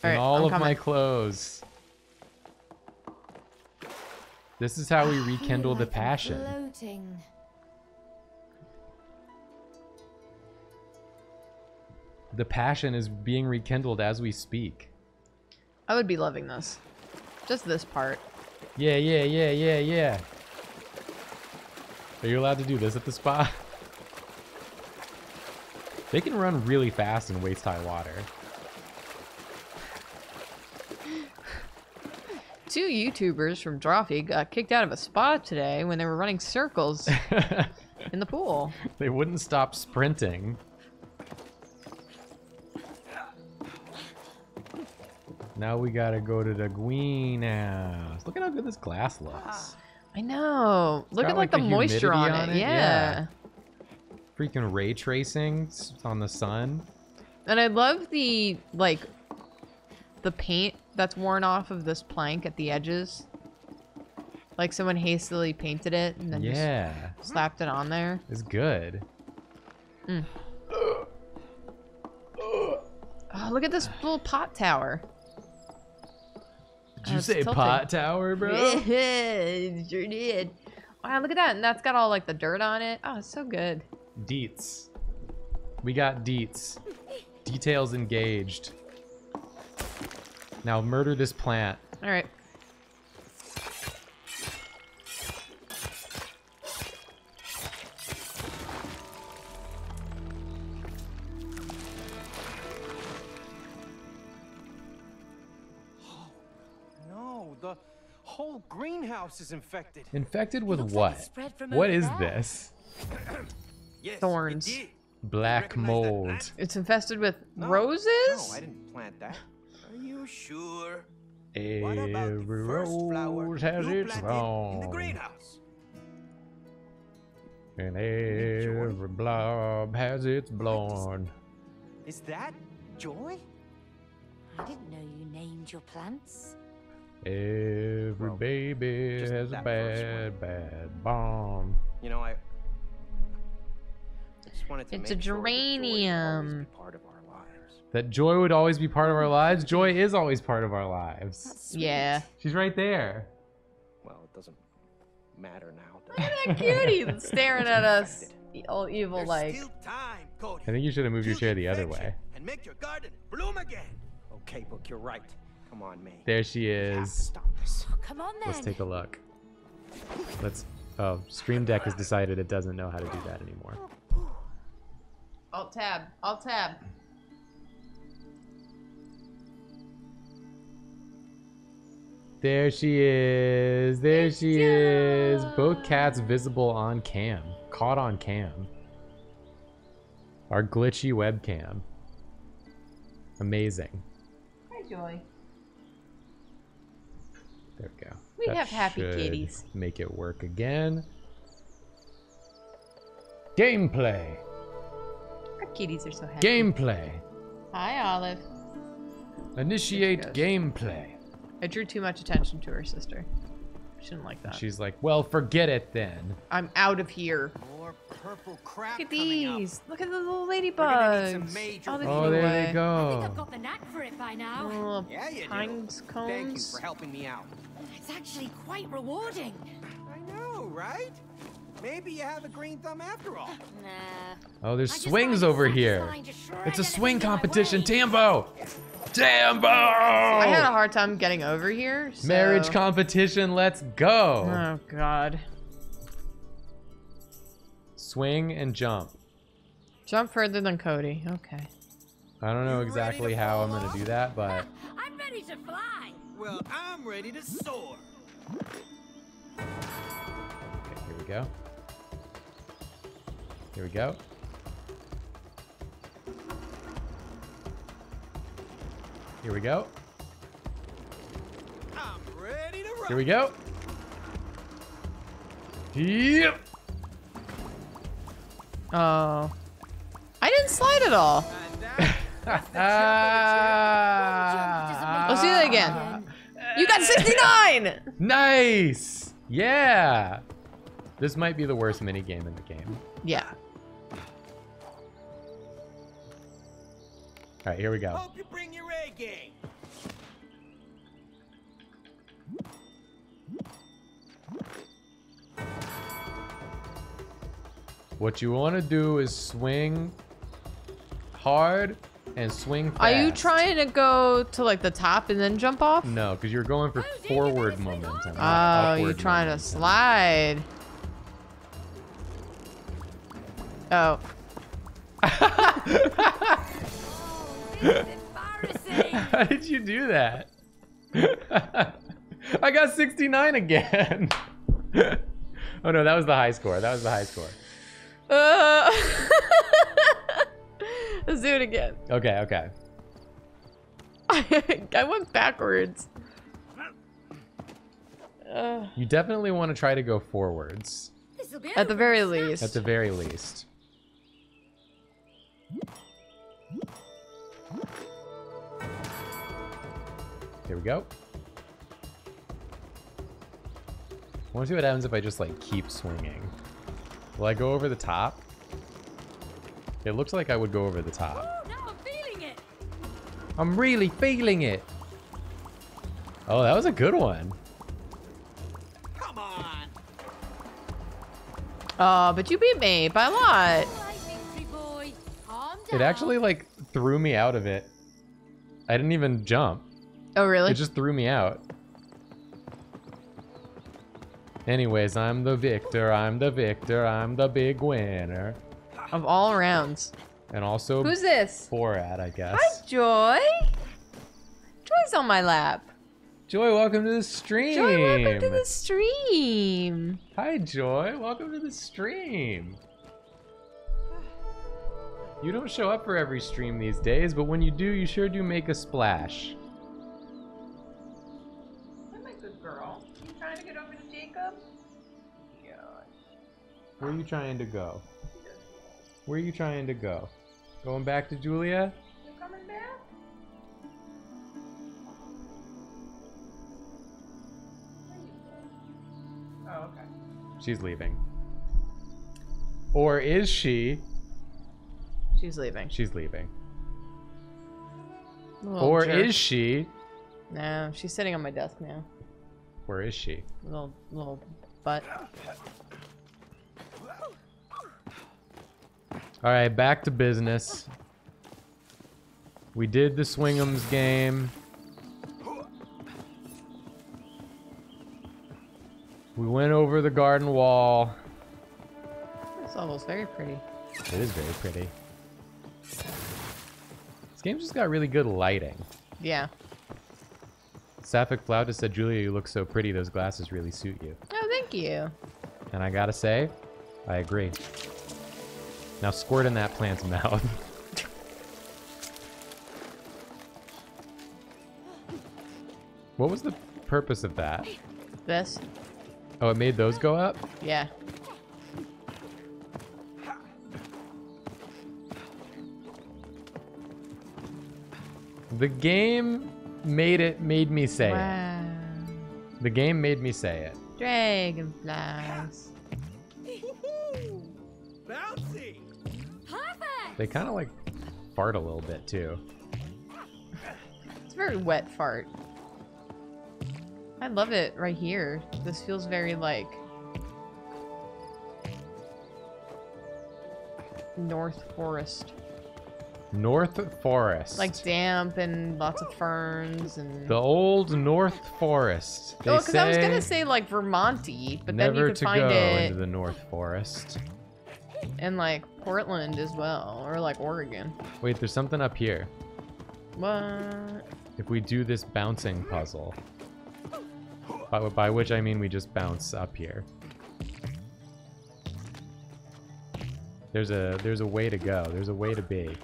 And Alright, all I'm of my clothes. This is how we rekindle the passion. Floating. The passion is being rekindled as we speak. I would be loving this. Just this part. Yeah, yeah, yeah, yeah, yeah. Are you allowed to do this at the spa? *laughs* They can run really fast in waist high water. Two YouTubers from Drawfee got kicked out of a spa today when they were running circles *laughs* in the pool. they wouldn't stop sprinting. Now we gotta go to the greenhouse. Look at how good this glass looks. *gasps* I know. Look at like, like, the the moisture on humidity it. on it, Yeah. yeah. Freaking ray tracing on the sun. And I love the like the paint that's worn off of this plank at the edges. Like someone hastily painted it and then Yeah, just slapped it on there. it's good. Mm. Oh, look at this little pot tower. Did Oh, you it's say tilting. pot tower, bro? *laughs* It sure did. Wow, look at that. And that's got all like the dirt on it. Oh, it's so good. Deets. We got deets. Details engaged. Now murder this plant. All right. No, the whole greenhouse is infected. Infected with looks like what? it spread from What over is there. this? *clears throat* Yes, Thorns. Black mold. It's infested with No, roses? No, I didn't plant that. Are you sure? What about the Every first flower rose has you its planted in the greenhouse? and every blob has its blown. Is that Joy? I didn't know you named your plants. Every Well, baby has a bad, bad bomb. You know, I. I just wanted to It's make a sure that joy geranium. be part of our lives. That joy would always be part of our lives. Joy is always part of our lives. Yeah. She's right there. Well, it doesn't matter now. Look at that cutie *laughs* staring at us. All evil like. time, I think you should have moved your chair the other way. And make your garden bloom again. Okay, Book, you're right. Come on, May. There she We have to is. stop this. Oh, come on then. Let's take a look. Let's. Oh, Stream Deck has decided it doesn't know how to do that anymore. Alt tab. Alt tab. There she is. There she is. Both cats visible on cam. Caught on cam. Our glitchy webcam. Amazing. Hi, Joy. There we go. We have happy kitties. Make it work again. Gameplay. Our kitties are so happy. Gameplay. Hi, Olive. Initiate gameplay. I drew too much attention to her sister. She didn't like that. She's like, well, forget it then. I'm out of here. More purple crap Look at coming up. these. Look at the little gonna ladybugs. major Oh, Oh, there away. they I think go. I've got the knack for it by now. Little Yeah, you do. cones. Thank you for helping me out. It's actually quite rewarding. I know, right? Maybe you have a green thumb after all. Nah. Oh, there's I swings over here. satisfying to shred It's a swing competition. way. Tambo! Tambo! I had a hard time getting over here. So... Marriage competition, let's go. Oh God. Swing and jump. Jump further than Cody. Okay. I don't know exactly how I'm gonna do that, but *laughs* I'm ready to fly. Well, I'm ready to soar. okay, here we go. Here we go. Here we go. I'm ready to rock. Here we go. Yep. Oh. I didn't slide at all. And that, that's the. *laughs* Let's do that again. *laughs* You got 69! Nice. Yeah. This might be the worst mini game in the game. Yeah. All right, here we go. Hope you bring your A game. What you want to do is swing hard and swing fast. Are you trying to go to like the top and then jump off? No, because you're going for forward momentum. Oh, you're upward trying to slide. Oh. *laughs* *laughs* How did you do that? *laughs* I got 69 again. *laughs* oh no, that was the high score. That was the high score. Uh, Let's do it again. Okay, okay. I went backwards. Uh, You definitely want to try to go forwards at the very in a snap. least. at the very least. Here we go. I want to see what happens if I just like keep swinging. Will I go over the top? It looks like I would go over the top. Ooh, now I'm feeling it. I'm really feeling it. Oh, that was a good one. Come on. Oh, but you beat me by a lot. All right, victory boy. Calm down. It actually like threw me out of it. I didn't even jump. Oh, really? It just threw me out. Anyways, I'm the victor. I'm the victor. I'm the big winner. Of all rounds. And also Who's this? Borat, I guess. Hi, Joy. Joy's on my lap. Joy, welcome to the stream. Joy, welcome to the stream. Hi, Joy. Welcome to the stream. You don't show up for every stream these days, but when you do, you sure do make a splash. I'm a good girl. You trying to get over to Jacob? Yeah. Where are you trying to go? Where are you trying to go? Going back to Julia? You coming back? Oh, okay. She's leaving. Or is she? She's leaving. She's leaving. Or jerk. is she? No, she's sitting on my desk now. Where is she? Little little butt. All right, back to business. We did the Swing'ems game. We went over the garden wall. This level's very pretty. It is very pretty. This game just got really good lighting. Yeah. Sapphic Flautist said, Julia, you look so pretty. Those glasses really suit you. Oh, thank you. And I gotta say, I agree. Now squirt in that plant's *laughs* mouth. what was the purpose of that? This? Oh, it made those go up? Yeah. The game made it, made me say it. The game made me say it. Dragonflies. Bouncy. Perfect. They kind of like fart a little bit too. It's a very wet fart. I love it right here. This feels very like North Forest. North Forest. Like damp and lots of ferns and the old North Forest. They Oh, because I was gonna say like Vermonty, but then you never could to find go it into the North Forest. And like Portland as well, or like Oregon. Wait, there's something up here. What? If we do this bouncing puzzle, by, by which I mean we just bounce up here. There's a there's a way to go. There's a way to be.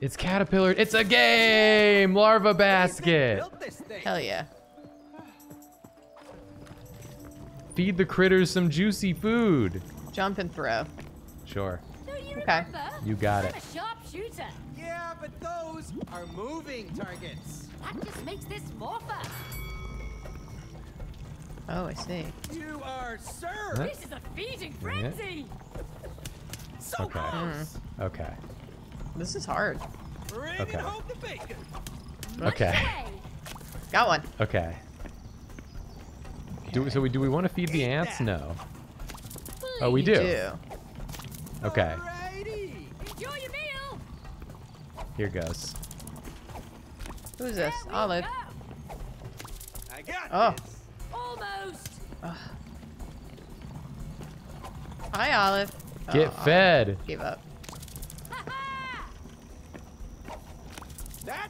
It's caterpillar. It's a game. Larva basket. Built this thing. Hell yeah. Feed the critters some juicy food. Jump and throw. Sure. You Okay. remember? You got it. a sharpshooter. Yeah, but those are moving targets. That just makes this more fun. Oh, I see. You are served. This is a feeding Bring it. frenzy. So Okay. close. Hmm. Okay. This is hard. Okay. it home the bacon. Okay. Got one. Okay. Do so we do we want to feed the ants? No. Oh, we do. do. Okay. Enjoy your meal. Here goes. Who's this? Olive. I got Oh. this. Almost. Hi, Olive. Get Oh, Olive fed. Gave up. Ha ha. That's it.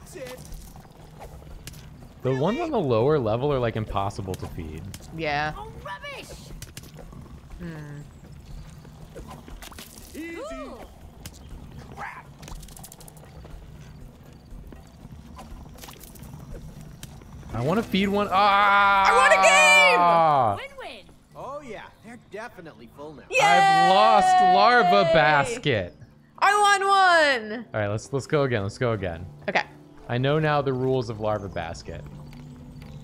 The ones on the lower level are like impossible to feed. Yeah. Oh, rubbish. Hmm. Easy. Cool. Crap. I want to feed one. Ah! I want a game! Win-win. Oh yeah, they're definitely full now. I've lost larva basket. I won one. All right, let's let's go again. Let's go again. Okay. I know now the rules of larva basket,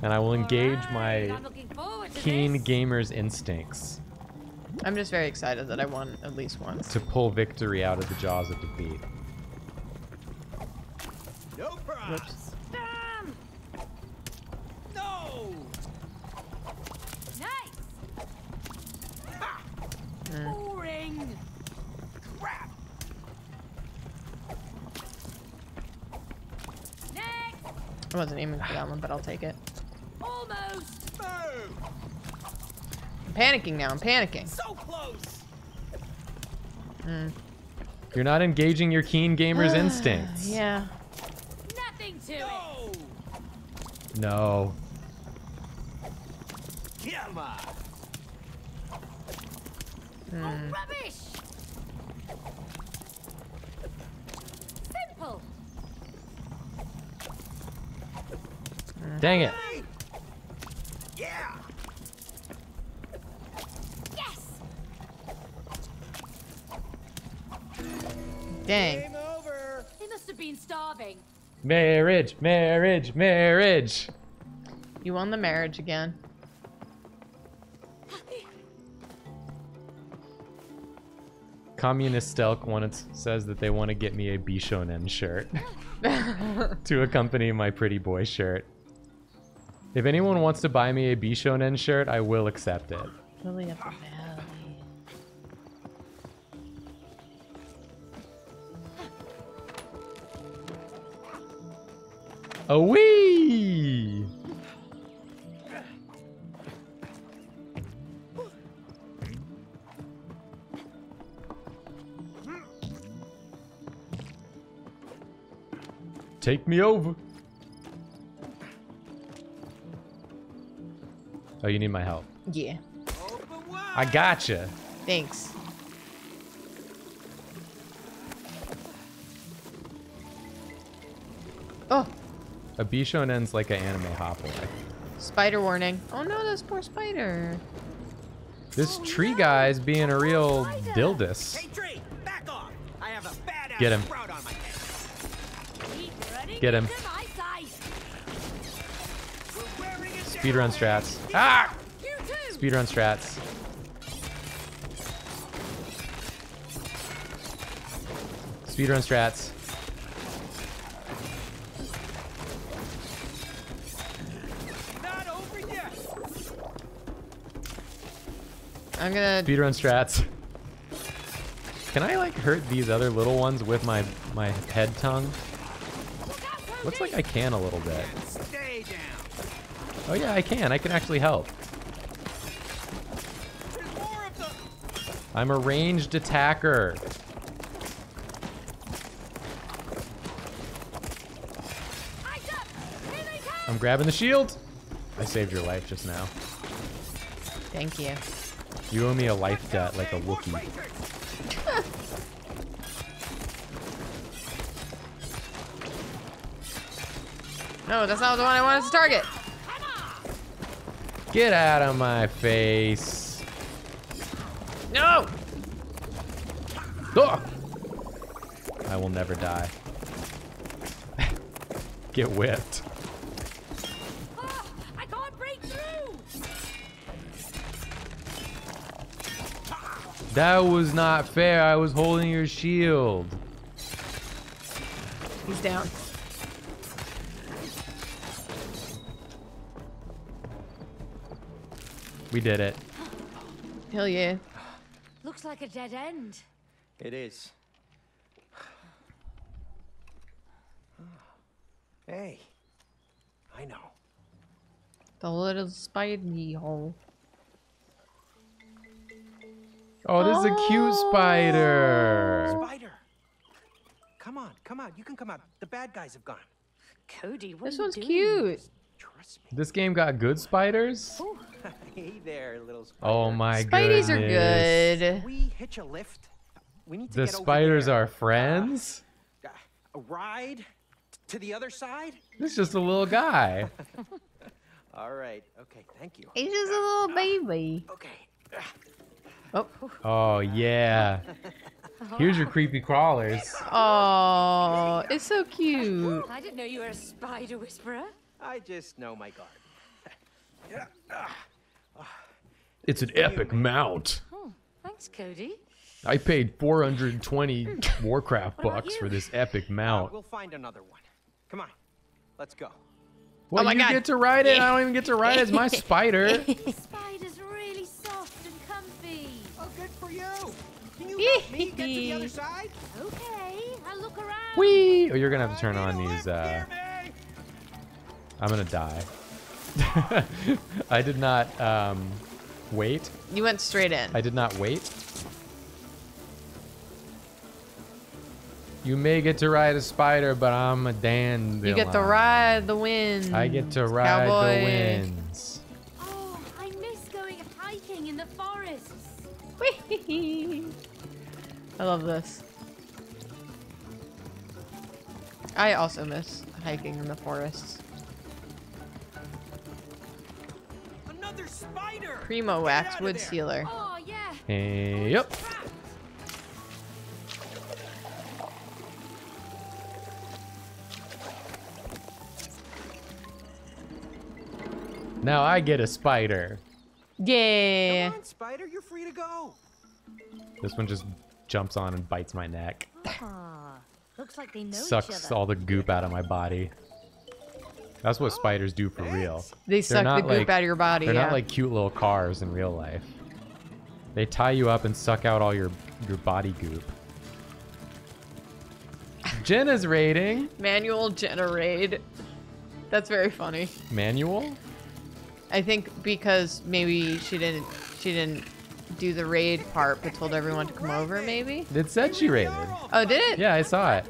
and I will engage Alright, my I'm looking forward to keen this. gamer's instincts I'm just very excited that I won at least once. to pull victory out of the jaws of defeat. No props. Damn. No. Nice. Ha. Boring. Crap. Next. I wasn't aiming for that one, but I'll take it. Almost. Move. I'm panicking now. I'm panicking. So close. Hmm. You're not engaging your keen gamer's *sighs* instincts. Yeah. Nothing to it. No. No. Come on. Hmm. Oh, rubbish. Dang it. Yeah. Yes. Dang. Game over. He must have been starving. Marriage, marriage, marriage. You won the marriage again. Communist Stelk once says that they want to get me a Bishonen shirt *laughs* to accompany my pretty boy shirt. If anyone wants to buy me a Bishonen shirt, I will accept it. Lily of the Valley. A wee! Take me over. Oh, you need my help. Yeah. Open wide. I gotcha. Thanks. Oh, A Bishonen's like an anime hopper. spider warning. Oh no, this poor spider. This Oh, tree no. guy's being a real Spider. dildus. Hey, tree, back off. I have a badass Get him. sprout on my head. Keep Get him. Speedrun strats. Ah! Speedrun strats. Speedrun strats. Not over yet. I'm gonna. Speedrun strats. Can I like hurt these other little ones with my my head tongue? Look out, Cody. Looks like I can a little bit. Oh yeah, I can. I can actually help. There's more of them. I'm a ranged attacker. Eyes up. Here they come. I'm grabbing the shield. I saved your life just now. Thank you. You owe me a life debt like a Wookiee. *laughs* No, that's not the one I wanted to target. Get out of my face. No! Ugh. I will never die. *laughs* Get whipped. Ah, I can't break through! That was not fair. I was holding your shield. He's down. We did it. Hell yeah. Looks like a dead end. It is. Hey, I know. The little spidey hole. Oh, this is a cute spider. Spider! Come on, come on. You can come out. The bad guys have gone. Cody, what This are you one's doing? cute. Trust me. This game got good spiders? *laughs* hey there, little spider. Oh my Spideys are goodness. good. We hitch a lift. We need to The get over spiders are friends? Uh, a ride to the other side? This is just a little guy. *laughs* All right. Okay, thank you. He's just a little baby. Okay. Oh. Oh, yeah. Here's your creepy crawlers. Oh, it's so cute. I didn't know you were a spider whisperer. I just know my guard. *laughs* It's an epic mount. Oh, thanks, Cody. I paid 420 *laughs* Warcraft bucks for this epic Uh, mount. we'll find another one. Come on. Let's go. Well, my you God. get to ride it. I don't even get to ride it. It's my *laughs* spider. Spider's really soft and comfy. Oh, good for you. Can you help me get to the other side? Okay, I'll look around. Whee! Oh, you're gonna have to turn on these. Uh, hear me? I'm gonna die. *laughs* I did not um, wait. You went straight in. I did not wait. You may get to ride a spider, but I'm a Dan. You get to ride the wind. I get to ride Cowboy. the winds. Oh, I miss going hiking in the forests. I love this. I also miss hiking in the forests. Another spider! Primo Wax Wood there. Sealer. Oh, yeah. Hey, yep. Now I get a spider. Yeah. Come on, spider. You're free to go. This one just jumps on and bites my neck. Ah, looks like they know each Sucks other. all the goop out of my body. That's what spiders do for real. They suck the goop like- out of your body. They're yeah. not like cute little cars in real life. They tie you up and suck out all your your body goop. Jenna's raiding. manual Jenna raid. That's very funny. manual. I think because maybe she didn't she didn't do the raid part, but told everyone to come over. Maybe. It said she rated. Oh, did it? Yeah, I saw it.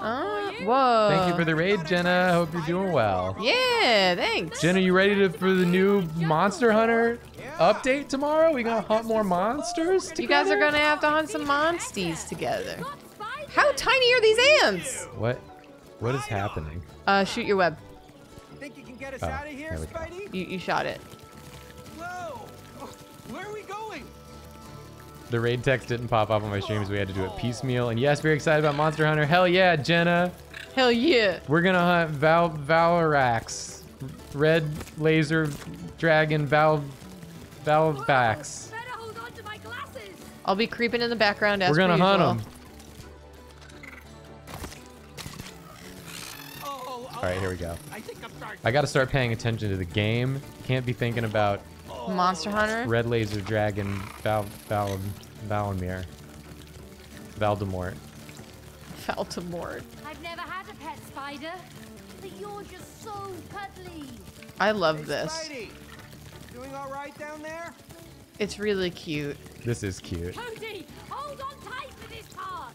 We found one Oh, for you. whoa. Thank you for the raid, Jenna. Hope you're doing well. Yeah, thanks. Jenna, you ready to, for the new Monster Hunter update tomorrow? We gonna hunt more monsters? You guys are gonna have to hunt some monsties together. How tiny are these ants? What? What is happening? Uh, shoot your web. Think you can get us Oh, out of here, there. Spidey? You, you shot it. The raid text didn't pop up on my streams. We had to do it piecemeal. And yes, very excited about Monster Hunter. Hell yeah, Jenna. Hell yeah. We're gonna hunt Val Valarax, red laser dragon Val Valvax. Better hold on to my glasses. I'll be creeping in the background as We're gonna hunt usual. them. Oh, oh, All right, here we go. I think I'm starting. I gotta start paying attention to the game. Can't be thinking about Monster Hunter. red laser dragon Val Val Valamir. Valdemort. Faltamort. I've never had a pet spider, but you're just so cuddly. I love Hey, this. Spidey, doing all right down there? It's really cute. This is cute. Cody, hold on tight for this part.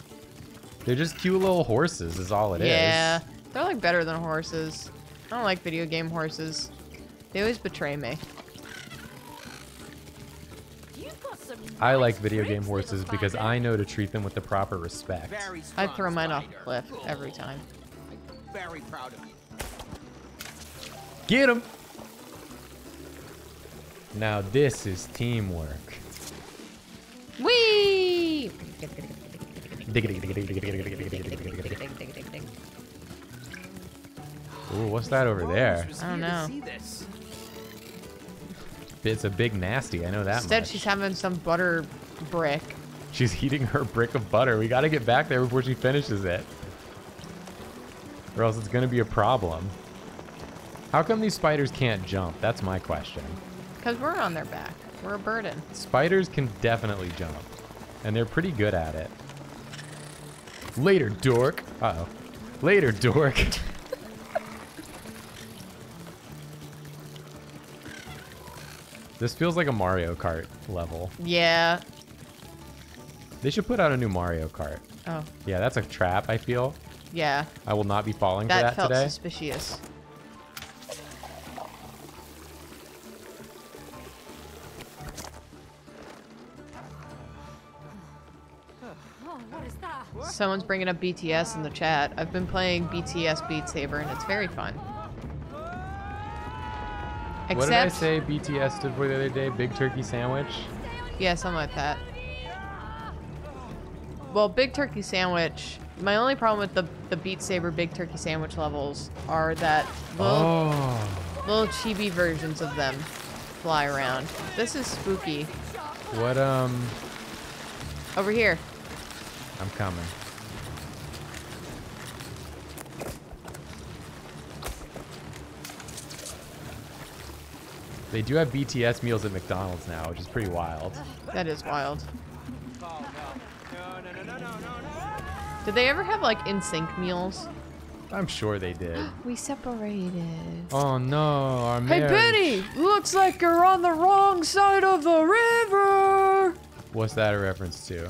They're just cute little horses, is all it is. yeah. They're like better than horses. I don't like video game horses. They always betray me. I like video game horses because. I know to treat them with the proper respect. I throw mine off the cliff every time. I'm very proud of you. Get him! Now this is teamwork. Whee! Ooh, what's that over there? I don't know. It's a big nasty, I know that Instead, much. she's having some butter brick. She's eating her brick of butter. We gotta get back there before she finishes it. Or else it's gonna be a problem. How come these spiders can't jump? That's my question. Because we're on their back. We're a burden. Spiders can definitely jump. And they're pretty good at it. Later, dork. Uh-oh. Later, dork. *laughs* this feels like a Mario Kart level. Yeah. They should put out a new Mario Kart. Oh, Yeah, that's a trap, I feel. yeah. I will not be falling That, for that felt today. suspicious. Oh, what is that? Someone's bringing up BTS in the chat. I've been playing BTS Beat Saber, and it's very fun. Except, What did I say BTS stood for the other day? Big Turkey Sandwich? yeah, something like that. Well, Big Turkey Sandwich. My only problem with the the Beat Saber Big Turkey Sandwich levels are that little Oh. little chibi versions of them fly around. This is spooky. What, um... Over here. I'm coming. They do have BTS meals at McDonald's now, which is pretty wild. That is wild. No. No, no, no, no, no, no, no. Did they ever have like NSYNC meals? I'm sure they did. *gasps* We separated. Oh no, our Hey marriage. Penny, looks like you're on the wrong side of the river. What's that a reference to?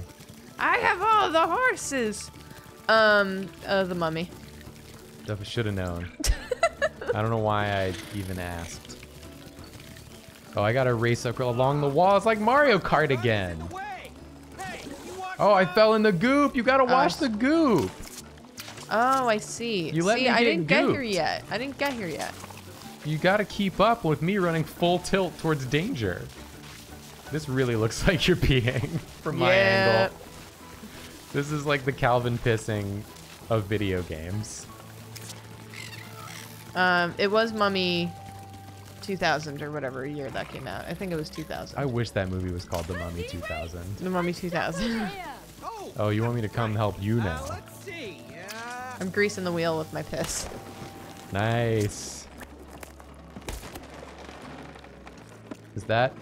I have all the horses. Um, uh, the mummy. Definitely should have known. *laughs* I don't know why I even asked. Oh, I gotta race ac- along the wall. It's like Mario Kart again. Away! Hey, you want Oh, I fell in the goop. You gotta wash Oh. the goop. Oh, I see. You let see, me I didn't get here yet. I didn't get here yet. You gotta keep up with me running full tilt towards danger. This really looks *laughs* like you're peeing from my Yeah. angle. This is like the Calvin pissing of video games. Um, it was Mummy 2000 or whatever year that came out. I think it was 2000. I wish that movie was called The Mummy 2000. the Mummy 2000. Oh, *laughs* Oh, you want me to come help you uh, now? let's see. Uh, I'm greasing the wheel with my piss. Nice. Is that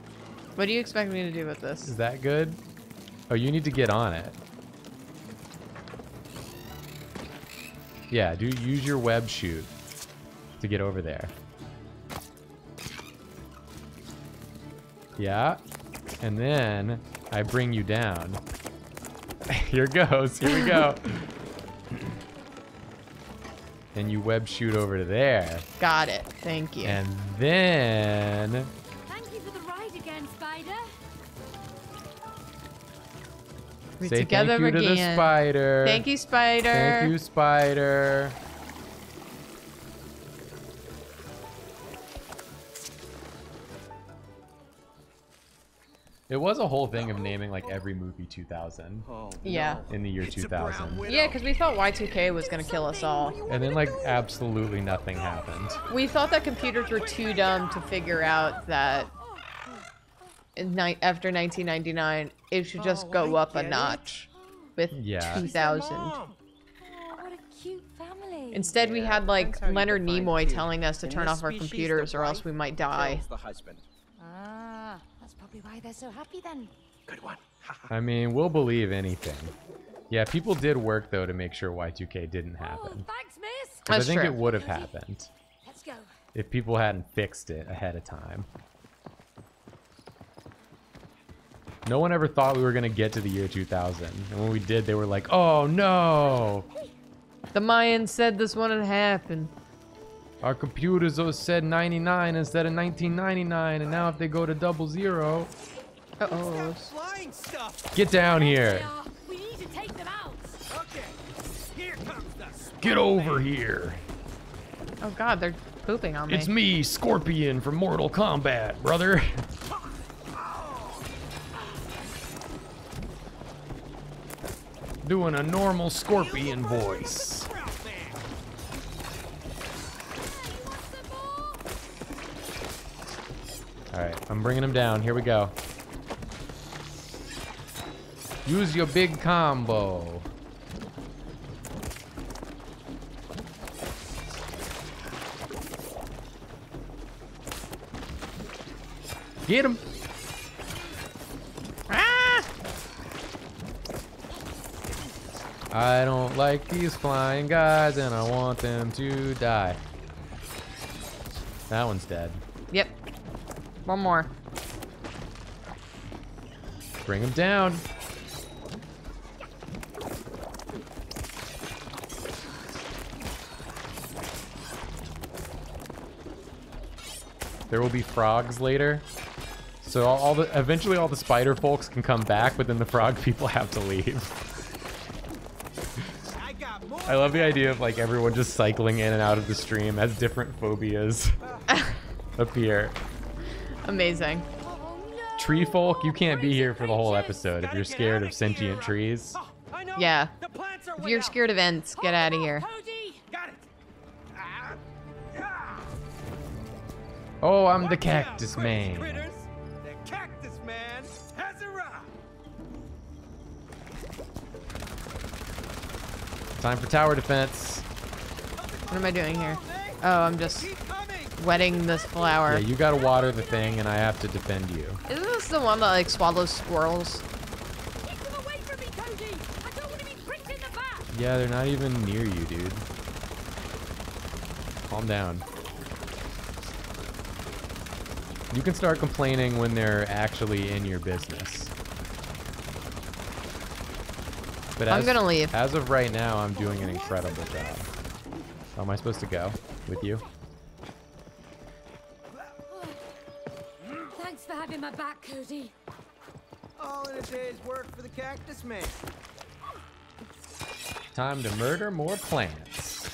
What do you expect me to do with this? is that good? Oh, you need to get on it. Yeah, do use your web shoot to get over there. Yeah. And then I bring you down. *laughs* Here goes. Here we go. *laughs* and you web shoot over to there. Got it. Thank you. And then Thank you for the ride again, Spider. We're say together thank you to the again. spider. Thank you, Spider. Thank you, spider. It was a whole thing of naming like every movie 2000 Oh, Yeah. in the year It's a brown 2000. Yeah, because we thought Y2K was gonna kill us all. And then like absolutely nothing happened. We thought that computers were too dumb to figure out that in ni- after 1999 it should just Oh, go up a notch with Yeah. 2000. Mom. Oh, what a cute family. Instead, we had like that's how you Leonard Nimoy telling us to turn off our computers or else we might die. the husband. Ah, that's probably why they're so happy then. Good one. I mean, we'll believe anything. Yeah, people did work though to make sure Y2K didn't Oh, happen. thanks, miss. 'Cause That's I think true. it would have happened Let's go. if people hadn't fixed it ahead of time. No one ever thought we were going to get to the year 2000. And when we did, they were like, oh no! The Mayans said this wouldn't happen. Our computers all said 99 instead of 1999, and now if they go to double zero, Uh oh. Flying stuff. get down here! We need to take them out. Okay, here comes the. Get over here! Oh god, they're pooping on me. It's me, Scorpion from Mortal Kombat, brother. *laughs* Doing a normal Scorpion voice. Alright, I'm bringing him down. Here we go. Use your big combo. Get him. Ah! I don't like these flying guys and I want them to die. That one's dead. Yep. One more. Bring him down. There will be frogs later. So all, all the eventually all the spider folks can come back, but then the frog *laughs* people have to leave. I got more. I love the idea of like everyone just cycling in and out of the stream as different phobias *laughs* appear. Amazing. Tree folk, you can't be here for the whole episode if you're scared of sentient trees. Yeah. The plants are If you're scared of ants, get out of here. Cody! Got it. Oh, I'm the cactus man. The cactus man has arrived. Time for tower defense. What am I doing here? Oh, I'm just. Wetting this flower. Yeah, you gotta water the thing, and I have to defend you. Isn't this the one that like swallows squirrels? Keep them away from me, Cody! I don't want to be pricked in the back! Yeah, they're not even near you, dude. Calm down. You can start complaining when they're actually in your business. But I'm gonna leave. As of right now, I'm doing an incredible job. How am I supposed to go with you? Having my back, Cody. All in a day's work for the cactus man. Time to murder more plants.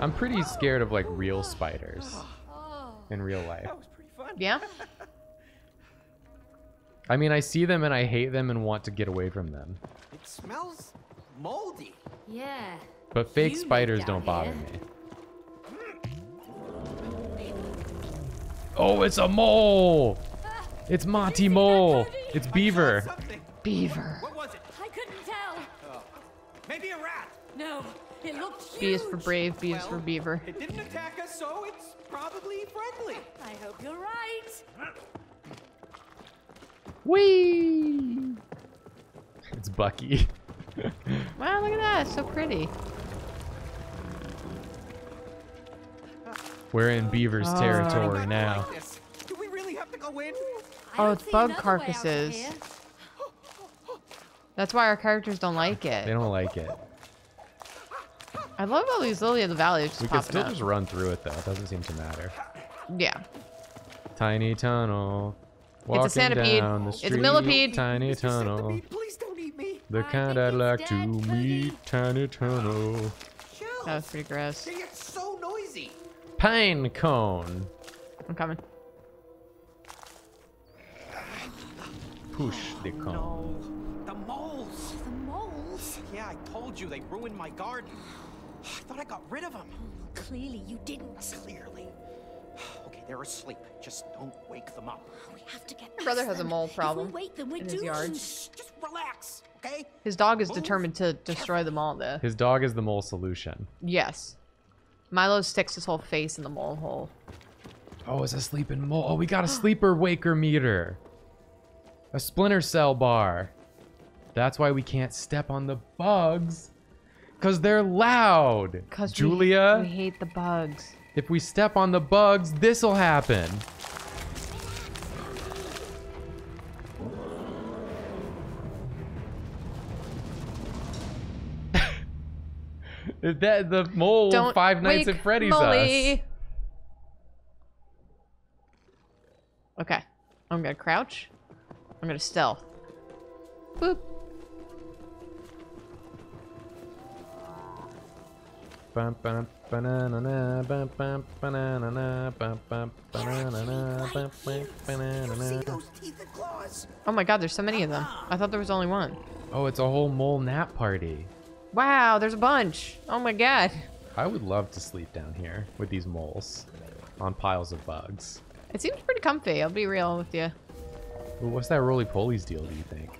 I'm pretty scared of like real spiders Oh. in real life. That was pretty fun. Yeah. I mean, I see them and I hate them and want to get away from them. It smells moldy. Yeah. But fake You spiders don't bother here. me. Oh, it's a mole! It's Monty Mole! It's Beaver! Beaver. What was it? I couldn't tell. Oh. Maybe a rat. No, it looked B is for brave, B is for beaver. It didn't attack us, so it's probably friendly. I hope you're right. Whee! It's Bucky. *laughs* Wow, look at that. It's so pretty. We're in Beaver's Oh. territory now. like. Do we really have to go in? Oh, it's bug another way out of carcasses. That's why our characters don't like it. They don't like it. I love all these Lily of the Valley just We could still up. just run through it though. It doesn't seem to matter. Yeah. Tiny tunnel. It's a centipede. down the street, It's a millipede. Tiny Mr. tunnel. Centipede, please don't eat me. The kind I'd like to dead, meet. Tiny tunnel. Chill. That was pretty gross. They get so noisy. Pine cone. I'm coming. Push the cone. No, the moles. The moles? Yeah, I told you they ruined my garden. I thought I got rid of them. Oh, clearly you didn't. Clearly. *sighs* Okay, they're asleep. Just don't wake them up. Oh, we have to get My brother past has a them. mole If we problem wake them, we're in his yard. Just relax, okay? His dog is Move determined to destroy them all, though. His dog is the mole solution. Yes. Milo sticks his whole face in the mole hole. Oh, it's a sleeping mole. Oh, we got a *gasps* sleeper waker meter. A splinter cell bar. That's why we can't step on the bugs. Cause they're loud. Cause Julia, we hate the bugs. if we step on the bugs, this'll happen. *laughs* that the mole Don't Five Nights at Freddy's Molly. us. Okay. I'm gonna crouch. I'm gonna stealth. Boop. Oh my god, there's so many of them. I thought there was only one. Oh, it's a whole mole nap party. Wow, there's a bunch. Oh my god. I would love to sleep down here with these moles on piles of bugs. It seems pretty comfy, I'll be real with you. Ooh, what's that roly polies deal, do you think?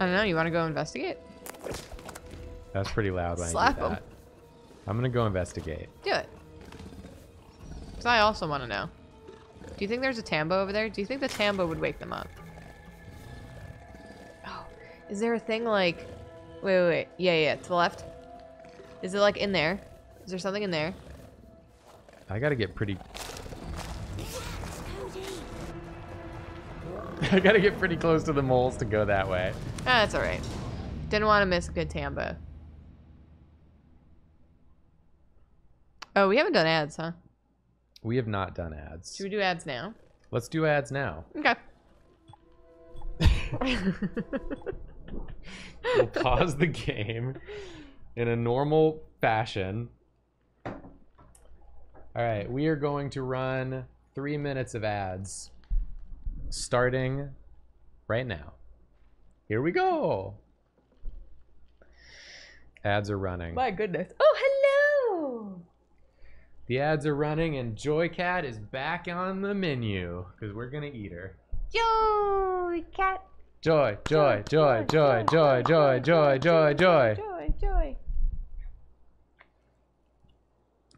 I don't know, you wanna go investigate? That's pretty loud when Slap I 'em. do that. I'm gonna go investigate. Do it. Because I also want to know. Do you think there's a Tambo over there? Do you think the Tambo would wake them up? Oh, is there a thing like... Wait, wait, wait. Yeah, yeah, to the left. Is it like in there? Is there something in there? I gotta get pretty. *laughs* I gotta get pretty close to the moles to go that way. Ah, that's alright. Didn't want to miss a good Tambo. Oh, we haven't done ads, huh? We have not done ads. Should we do ads now? Let's do ads now. Okay. *laughs* We'll pause the game in a normal fashion. All right, we are going to run three minutes of ads starting right now. Here we go. Ads are running. My goodness. Oh, hello! The ads are running, and Joycat is back on the menu because we're gonna eat her. Joy, cat. Joy, joy, joy, joy, joy, joy, joy, joy, joy. Joy, Joy.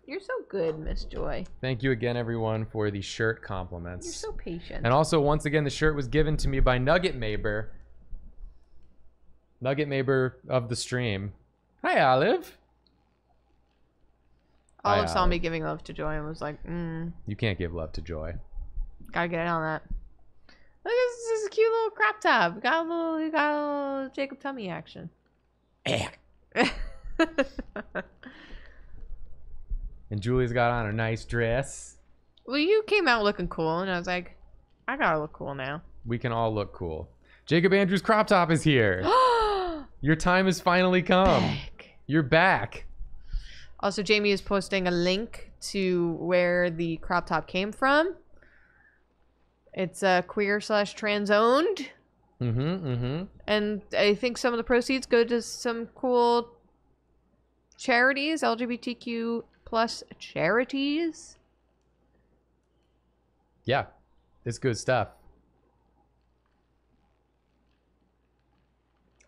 You're so good, Miss Joy. Thank you again, everyone, for the shirt compliments. You're so patient. And also, once again, the shirt was given to me by Nugget Maber. Nugget Maber of the stream. Hi, Olive. Olive I, saw me giving love to Joy and was like, mm, You can't give love to Joy. gotta get in on that. Look, this this is a cute little crop top. Got a little, you got a little Jacob tummy action. *laughs* And Julie's got on a nice dress. well, you came out looking cool, and I was like, I gotta look cool now. We can all look cool. Jacob Andrews crop top is here. *gasps* Your time has finally come. Heck. You're back. Also, Jamie is posting a link to where the crop top came from. It's uh, queer slash trans owned, Mm-hmm. Mm-hmm. and I think some of the proceeds go to some cool charities, LGBTQ plus charities. Yeah. It's good stuff.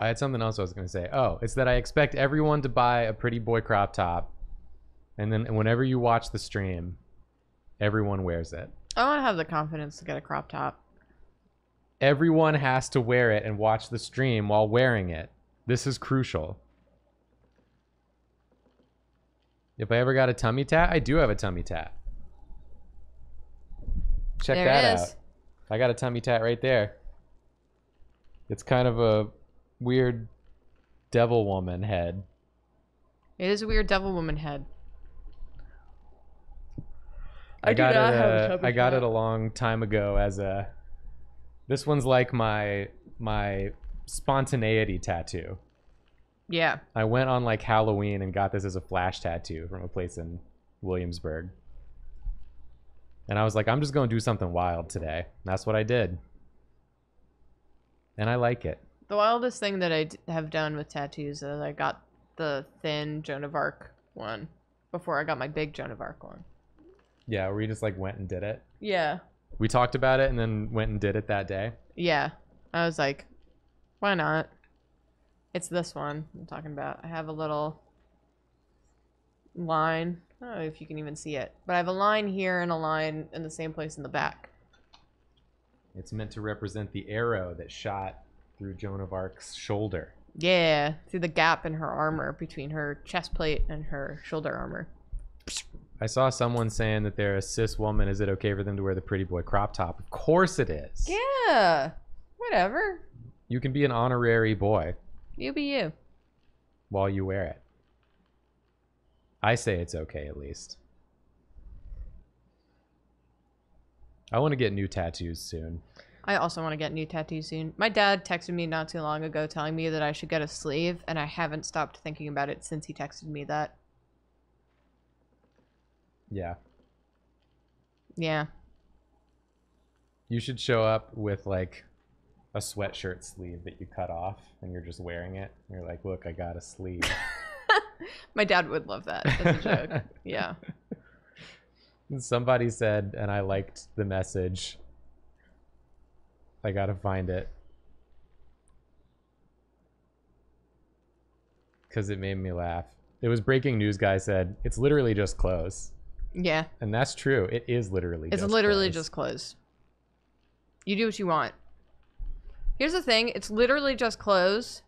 I had something else I was going to say. Oh, it's that I expect everyone to buy a pretty boy crop top. And then whenever you watch the stream, everyone wears it. I want to have the confidence to get a crop top. Everyone has to wear it and watch the stream while wearing it. This is crucial. If I ever got a tummy tat, I do have a tummy tat. Check There that is. out. I got a tummy tat right there. It's kind of a weird devil woman head. It is a weird devil woman head. I, I do got it. uh, I got it a long time ago as a. This one's like my my spontaneity tattoo. Yeah. I went on like Halloween and got this as a flash tattoo from a place in Williamsburg. And I was like, I'm just going to do something wild today. And that's what I did. And I like it. The wildest thing that I d- have done with tattoos is I got the thin Joan of Arc one before I got my big Joan of Arc one. Yeah, we just like went and did it. Yeah. We talked about it and then went and did it that day. Yeah. I was like, why not? It's this one I'm talking about. I have a little line. I don't know if you can even see it, but I have a line here and a line in the same place in the back. It's meant to represent the arrow that shot through Joan of Arc's shoulder. Yeah, through the gap in her armor between her chest plate and her shoulder armor. I saw someone saying that they're a cis woman. Is it okay for them to wear the pretty boy crop top? Of course it is. Yeah. Whatever. You can be an honorary boy You be you. while you wear it. I say it's okay at least. I want to get new tattoos soon. I also want to get new tattoos soon. My dad texted me not too long ago telling me that I should get a sleeve, and I haven't stopped thinking about it since he texted me that. Yeah. Yeah. You should show up with like a sweatshirt sleeve that you cut off and you're just wearing it. You're like, look, I got a sleeve. *laughs* My dad would love that as a joke. *laughs* yeah. Somebody said, and I liked the message. I gotta find it. Because it made me laugh. It was breaking news guy said, it's literally just clothes. Yeah. And that's true. It is literally It's literally clothes. just clothes. You do what you want. Here's the thing it's literally just clothes.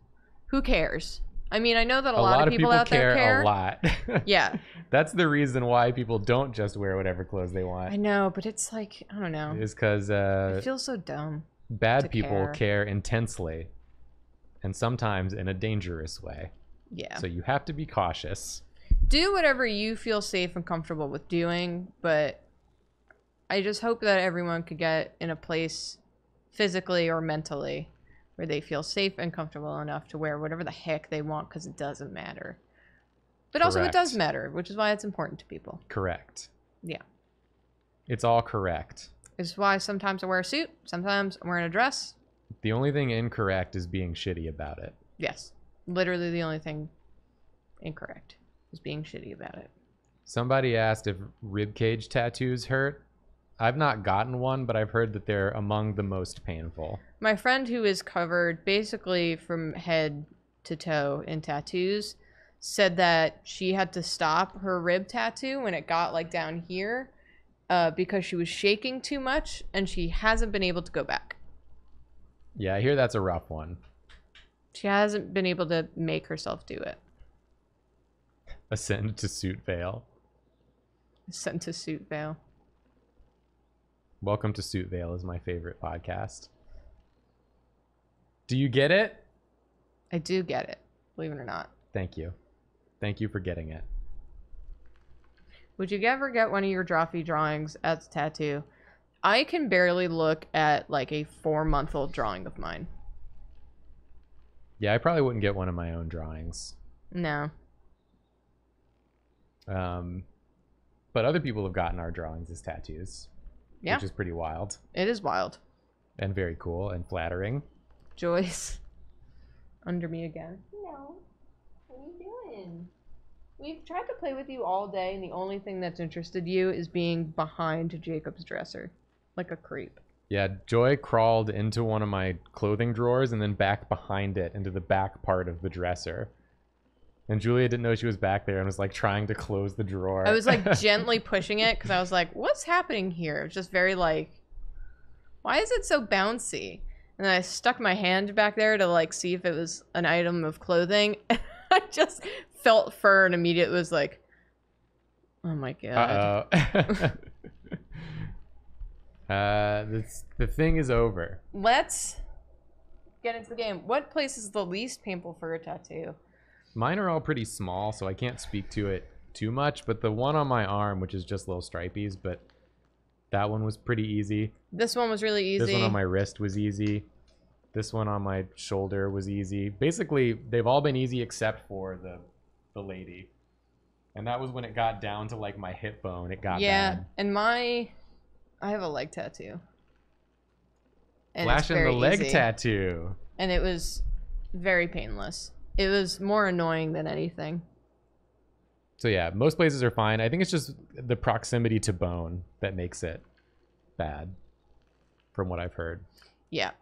Who cares? I mean, I know that a, a lot, of people, out care, there care. a lot. *laughs* Yeah. That's the reason why people don't just wear whatever clothes they want. I know, but it's like, I don't know. Is because uh, It feels so dumb. bad people care. care intensely and sometimes in a dangerous way. Yeah. So you have to be cautious. Do whatever you feel safe and comfortable with doing, but I just hope that everyone could get in a place physically or mentally where they feel safe and comfortable enough to wear whatever the heck they want because it doesn't matter. But also, it does matter, which is why it's important to people. Correct. Yeah. It's all correct. It's why sometimes I wear a suit, sometimes I'm wearing a dress. The only thing incorrect is being shitty about it. Yes. Literally the only thing incorrect is being shitty about it. Somebody asked if ribcage tattoos hurt. I've not gotten one, but I've heard that they're among the most painful. My friend who is covered basically from head to toe in tattoos said that she had to stop her rib tattoo when it got like down here uh, because she was shaking too much and she hasn't been able to go back. Yeah, I hear that's a rough one. She hasn't been able to make herself do it. Ascend to suit veil. Ascend to suit veil. Welcome to Suit Veil is my favorite podcast. Do you get it? I do get it, believe it or not. Thank you. Thank you for getting it. Would you ever get one of your Drawfee drawings as a tattoo? I can barely look at like a four month old drawing of mine. Yeah, I probably wouldn't get one of my own drawings. No. Um, but other people have gotten our drawings as tattoos, Yeah. which is pretty wild It is wild. and very cool and flattering. Joyce. *laughs* Under me again. No. What are you doing? We've tried to play with you all day, and the only thing that's interested you is being behind Jacob's dresser. Like a creep. Yeah, Joy crawled into one of my clothing drawers and then back behind it into the back part of the dresser. And Julia didn't know she was back there and was like trying to close the drawer. I was like *laughs* gently pushing it because I was like, what's happening here? It was just very like, why is it so bouncy? And then I stuck my hand back there to like see if it was an item of clothing. *laughs* I just felt fur and immediately was like, oh my god. Uh oh. *laughs* uh, this, the thing is over. Let's get into the game. What place is the least painful for a tattoo? Mine are all pretty small, so I can't speak to it too much. But the one on my arm, which is just little stripies, but that one was pretty easy. This one was really easy. This one on my wrist was easy. This one on my shoulder was easy. Basically, they've all been easy except for the the lady. And that was when it got down to like my hip bone. It got yeah, bad. and my, I have a leg tattoo. And Flashing the leg easy. tattoo. and it was very painless. It was more annoying than anything. So yeah, most places are fine. I think it's just the proximity to bone that makes it bad, from what I've heard. Yeah.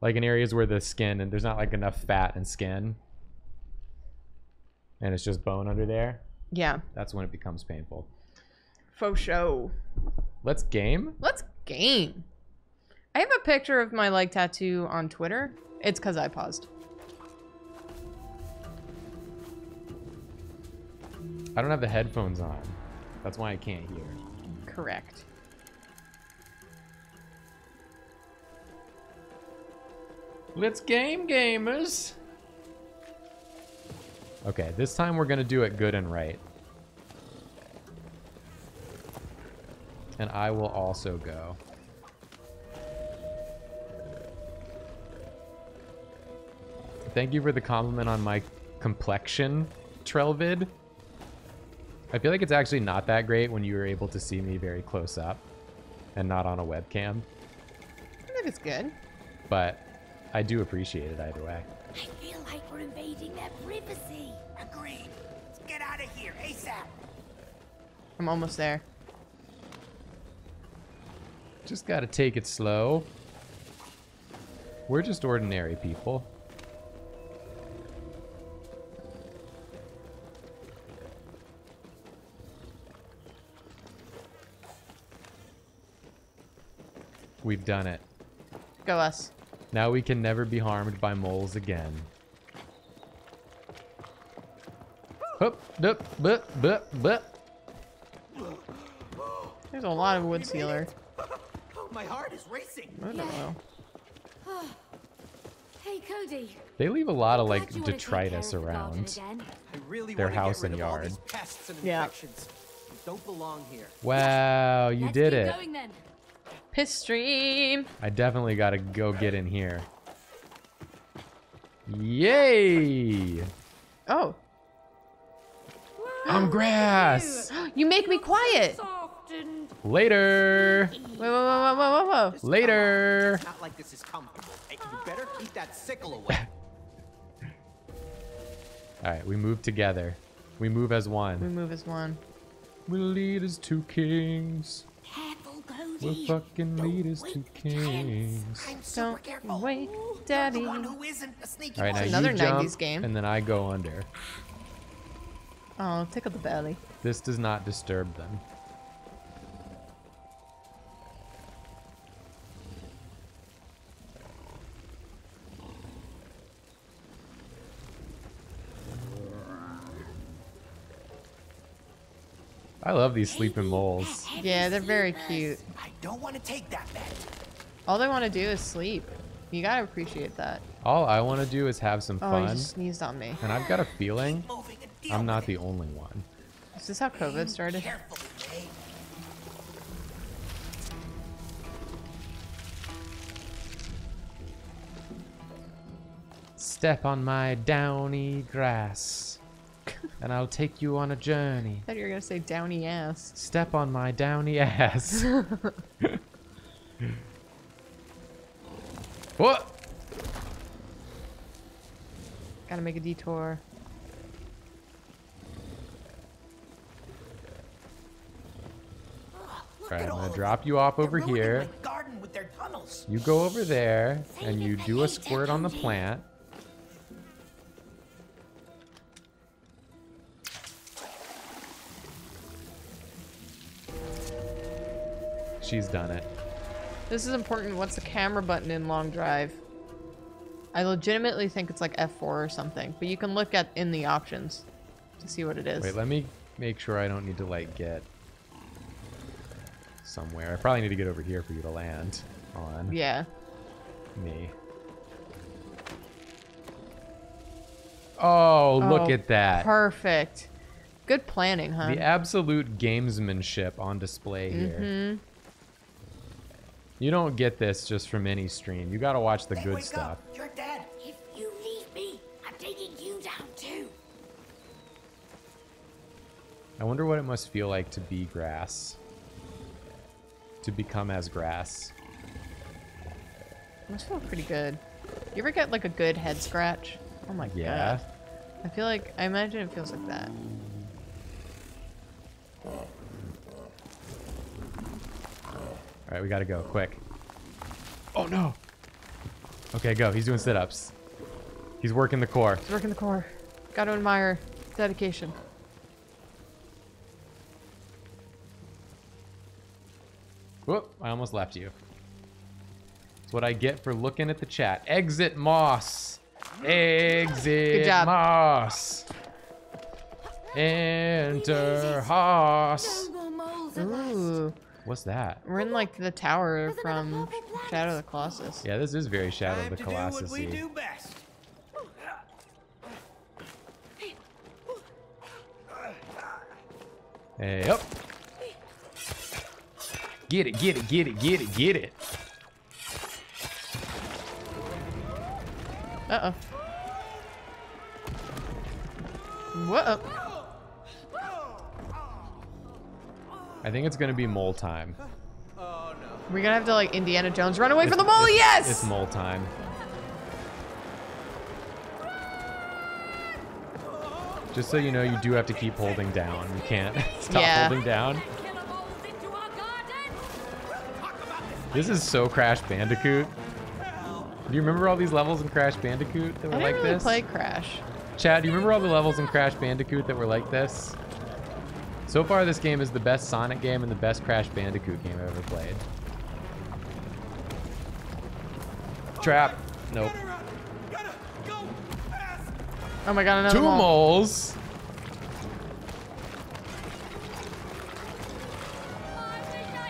Like in areas where the skin and there's not like enough fat and skin, and it's just bone under there. Yeah. That's when it becomes painful. Faux show. Let's game. Let's game. I have a picture of my leg tattoo on Twitter. It's because I paused. I don't have the headphones on. That's why I can't hear. Correct. Let's game, gamers! Okay, this time we're gonna do it good and right. And I will also go. Thank you for the compliment on my complexion, Trelvid. I feel like it's actually not that great when you were able to see me very close up and not on a webcam, I think it's good. but I do appreciate it either way. I feel like we're invading their privacy. Agreed. Let's get out of here, ASAP. I'm almost there. Just gotta take it slow. We're just ordinary people. We've done it. Go us. Now we can never be harmed by moles again. Hup, dup, bup, bup, bup. There's a lot of wood sealer. Oh, my heart is racing. I don't know. Hey, Cody. They leave a lot of like Glad you wanna take care detritus of the garden around. really Their house and yard. and Yeah. don't belong here. Wow, you Let's did it. Going then. Piss stream. I definitely gotta go get in here. Yay! Oh, I'm grass! *gasps* you make me quiet. Soft Later! Whoa, whoa, whoa, whoa, whoa, whoa. Later! It's not like this is comfortable. Hey, you better keep that sickle away. *laughs* Alright, we move together. We move as one. We move as one. We lead as two kings. Careful, We'll Cody. fucking Don't lead as wait two the kings. I'm super Don't careful. wait, The daddy. one who isn't a sneaky Alright, now another you jump, 90s game. and then I go under. Oh, tickle the belly. This does not disturb them. I love these sleeping moles. Yeah, they're very cute. I don't want to take that bet. All they want to do is sleep. You gotta appreciate that. All I want to do is have some Oh, you fun, just sneezed on me. and I've got a feeling Moving and deal I'm not the only one. Is this how COVID started? Step on my downy grass, and I'll take you on a journey. I thought you were gonna say downy ass. Step on my downy ass. *laughs* what? Gotta make a detour. Look Alright, at I'm gonna drop you off over here. with their. You go over there, Save and you do a squirt on the Cody. plant. She's done it. This is important. What's the camera button in long drive? I legitimately think it's like F4 or something, but you can look at in the options to see what it is. Wait, let me make sure I don't need to like get somewhere. I probably need to get over here for you to land on yeah. me. Oh, look Oh, at that. Perfect. Good planning, huh? The absolute gamesmanship on display here. Mhm. You don't get this just from any stream. You gotta watch the Hey, good wake stuff. up. You're dead. If you leave me, I'm taking you down too. I wonder what it must feel like to be grass. To become as grass. Must feel pretty good. You ever get like a good head scratch? Oh my Yeah. god. I feel like I imagine it feels like that. Alright, we gotta go, quick. Oh no! Okay, go. He's doing sit ups. He's working the core. He's working the core. Gotta admire dedication. Whoop, I almost left you. That's what I get for looking at the chat. Exit Moss. Exit job. Moss. Enter Haas. No more moles at last. Ooh. What's that? We're in like the tower There's from Shadow of the Colossus. Yeah, this is very Shadow of Time the to do what we Colossus. do best. Hey, up. Get it, get it, get it, get it, get it. Uh oh. Whoa. I think it's gonna be mole time. We're gonna have to like Indiana Jones run away from the mole. Yes. It's mole time. Just so you know, you do have to keep holding down. You can't *laughs* stop Yeah. holding down. Killer moles into our garden! This is so Crash Bandicoot. Do you remember all these levels in Crash Bandicoot that I were didn't like really this? play Crash. Chad, do you remember all the levels in Crash Bandicoot that were like this? So far, this game is the best Sonic game and the best Crash Bandicoot game I've ever played. Trap. Nope. Gotta go fast. Oh my god, another Two mole. moles.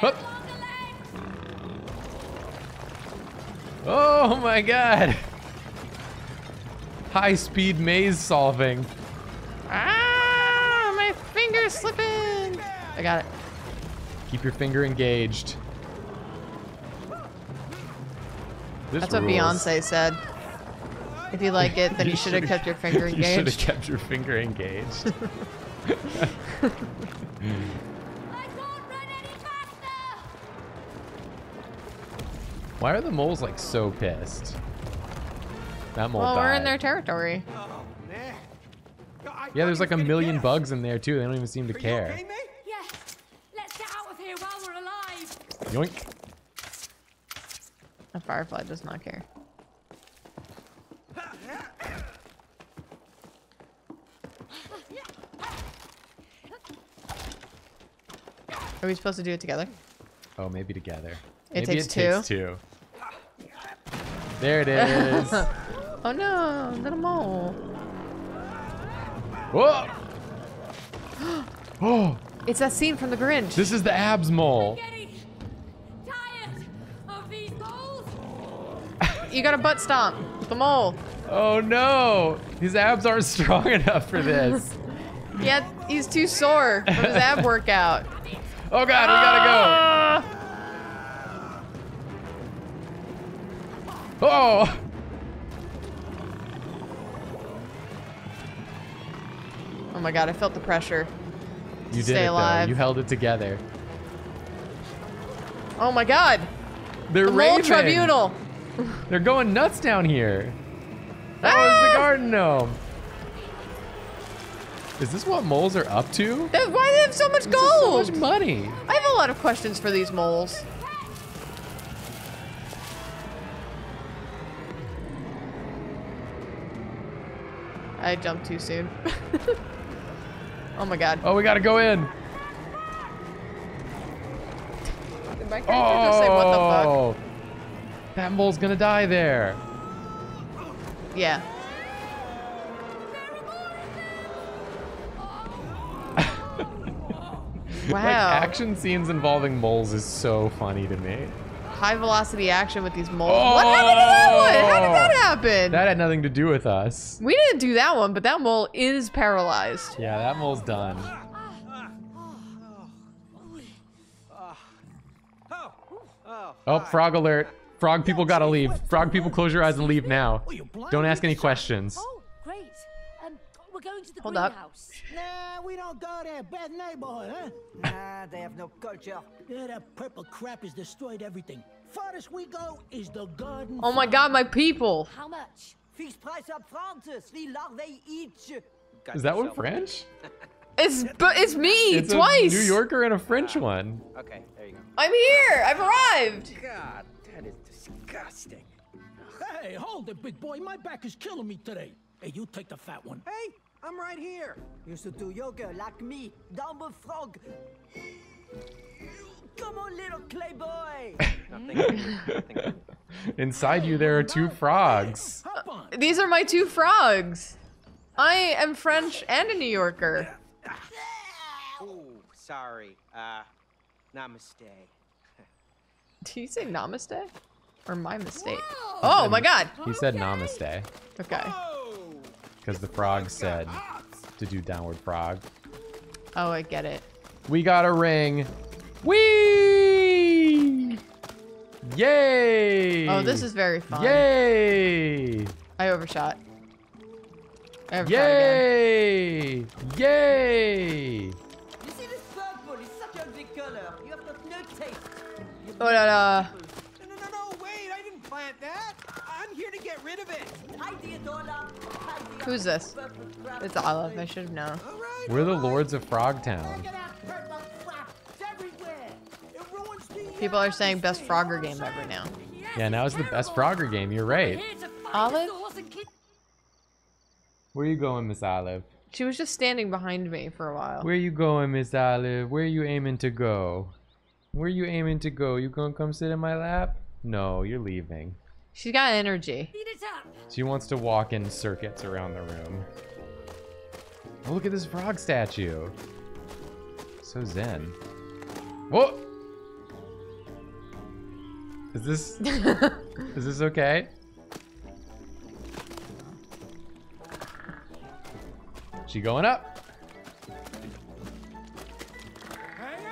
Hup. Oh my god. *laughs* High speed maze solving. Got it. Keep your finger engaged. This That's what. Beyonce said. If you like it, then you, *laughs* should have should've- *laughs* kept your finger engaged. You should have kept your finger engaged. I can't run any faster! Why are the moles like so pissed? That mole well, we're in their territory. Oh man. Yeah, there's like a he was gonna million bugs in there too. They don't even seem to Are you care. okay, mate? Yeah, let's get out of here while we're alive! Yoink. A firefly does not care. Are we supposed to do it together? Oh, maybe together. It maybe takes it two? takes two. There it is. *laughs* Oh no, little mole. Whoa! Oh, *gasps* *gasps* It's that scene from The Grinch. this is the abs mole. You got a butt stomp. The mole. Oh no! His abs aren't *laughs* strong enough for this. *laughs* Yeah, he's too sore from his ab workout. Oh god, we gotta go. Ah! Oh! Oh my god, I felt the pressure. You did Stay it alive. though. You held it together. Oh my god. They're The mole tribunal. *laughs* They're going nuts down here. That was Ah! the garden gnome. Is this what moles are up to? That- Why do they have so much This is so gold? much money. I have a lot of questions for these moles. I jumped too soon. *laughs* oh my god. Oh, we gotta go in. Did my character just say what the fuck? Oh, that mole's gonna die there. Yeah. *laughs* Like Wow. action scenes involving moles is so funny to me. High velocity action with these moles. What happened to that one? How did that oh! happen? That had nothing to do with us. we didn't do that one, but that mole is paralyzed. Yeah, that mole's done. Oh, oh. Oh, frog alert. Frog people gotta leave. Frog people close your eyes and leave now. You blind Don't ask any bitch. questions. Oh, great. Um, we're going to the Hold up. greenhouse. Nah, we don't go there. Bad neighborhood, huh? Nah, they have no culture. Yeah, that purple crap has destroyed everything. Farthest we go is the garden. Oh my god, my people. How much? Fixed price up front, three larvae each. Is that one French? *laughs* It's but it's me It's twice. a New Yorker and a French one. Okay, there you go. I'm here. I've arrived. God, that is disgusting. Hey, hold it, big boy. My back is killing me today. Hey, you take the fat one. Hey, I'm right here. Used to do yoga like me, dumb frog. Come on, little clay boy. *laughs* Nothing. nothing. *laughs* Inside you, there are two frogs. These are my two frogs. I am French and a New Yorker. Ooh, sorry. Uh, namaste. *laughs* Do you say namaste? Or my mistake? Oh my god. He said namaste Okay. because the frog said to do downward frog. Oh, I get it. We got a ring. Whee! Yay! Oh, this is very fun. Yay! I overshot. I overshot again. Yay! Yay! You see rid of it. Hide the Adola. Hide the Who's this? It's Olive. I should have known. All right. We're the all right. lords of Frogtown. Look at that purple crap. It's everywhere. It ruins the People are saying best Frogger game ever now. Yeah, now it's the best Frogger game. You're right. Olive? Where you going, Miss Olive? She was just standing behind me for a while. Where you going, Miss Olive? Where you aiming to go? Where you aiming to go? You gonna come sit in my lap? No, you're leaving. She's got energy. She wants to walk in circuits around the room. Oh, look at this frog statue. So zen. Whoa! Is this *laughs* is this okay? She going up?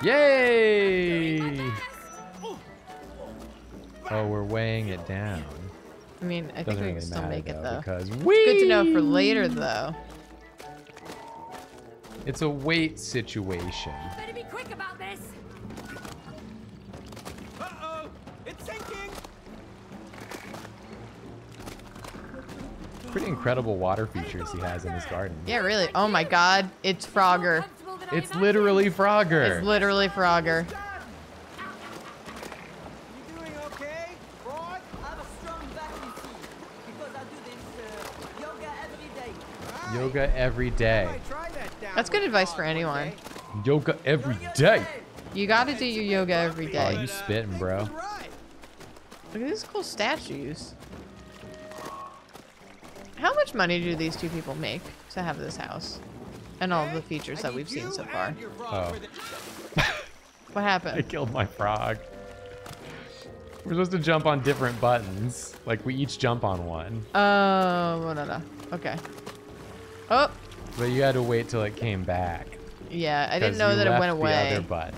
Yay! Oh, we're weighing it down. I mean, I think Doesn't we really can still make it though, though. because Good to know for later though. It's a weight situation. Better be quick about this. Uh-oh, it's sinking. Pretty incredible water features he has in his garden. Yeah, really. Oh my god, it's Frogger. It's literally Frogger. It's literally Frogger. You doing okay, Frog? I have a strong back, you see, because I do this uh, yoga every day. Yoga every day. I try that down That's good advice for anyone. Yoga every day. You gotta do your yoga every day. Oh, day. you spitting, bro. Look at these cool statues. How much money do these two people make to have this house? And all the features that we've seen so far. Oh. What happened? *laughs* I killed my frog. We're supposed to jump on different buttons. Like we each jump on one. Oh, no, no, no. Okay. Oh, But you had to wait till it came back. yeah. I didn't know that it left went The away. other button.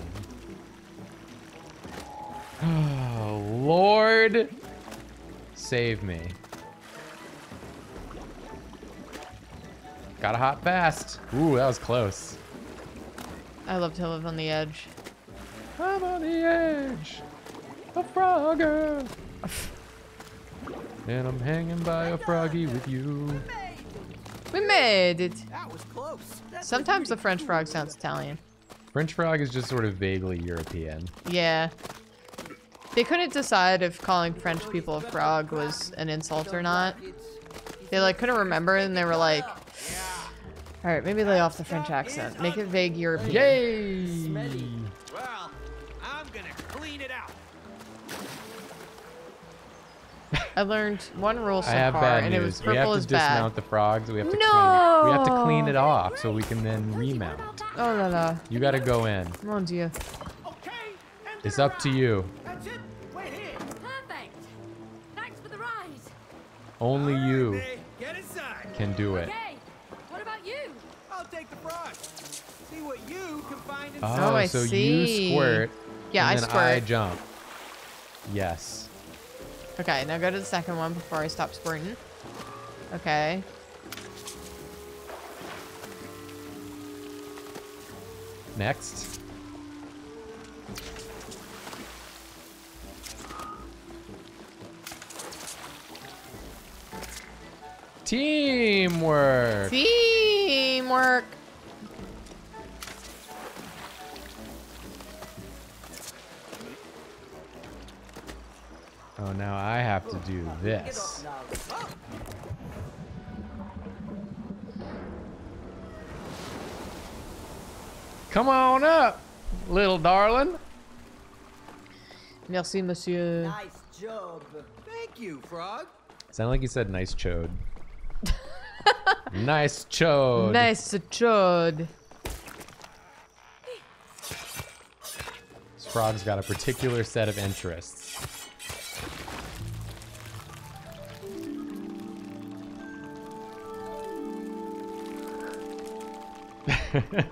Oh, *sighs* Lord. Save me. Gotta hop fast. Ooh, that was close. I love to live on the edge. I'm on the edge. A frogger. *laughs* and I'm hanging by a froggy with you. We made it. That was close. Sometimes the French frog sounds Italian. French frog is just sort of vaguely European. Yeah. They couldn't decide if calling French people a frog was an insult or not. They like couldn't remember and they were like, all right, maybe lay off the French accent. Make it vague European. Yay! Well, I'm gonna clean it out. I learned one rule so I have far, bad and news. it was we have purple to is dismount bad. the frogs. We have to clean it. We have to clean it off so we can then remount. Oh la la. You gotta go in. Mon dieu. Okay. It's up to you. That's it. Wait here. Perfect. Thanks for the rise. Only you May, Get inside. can do it. Okay. What about you? I'll take the frog. See what you can find Oh, inside. Oh, I so see. you squirt. Yeah, and I then I jump. Yes. Okay, now go to the second one before I stop squirting. Okay. Next. Teamwork. Teamwork. Oh, now I have to do this. Come on up, little darling. Merci, monsieur. Nice job. Thank you, frog. Sound like you said nice chode. *laughs* nice chode. Nice chode. This frog's got a particular set of interests. *laughs*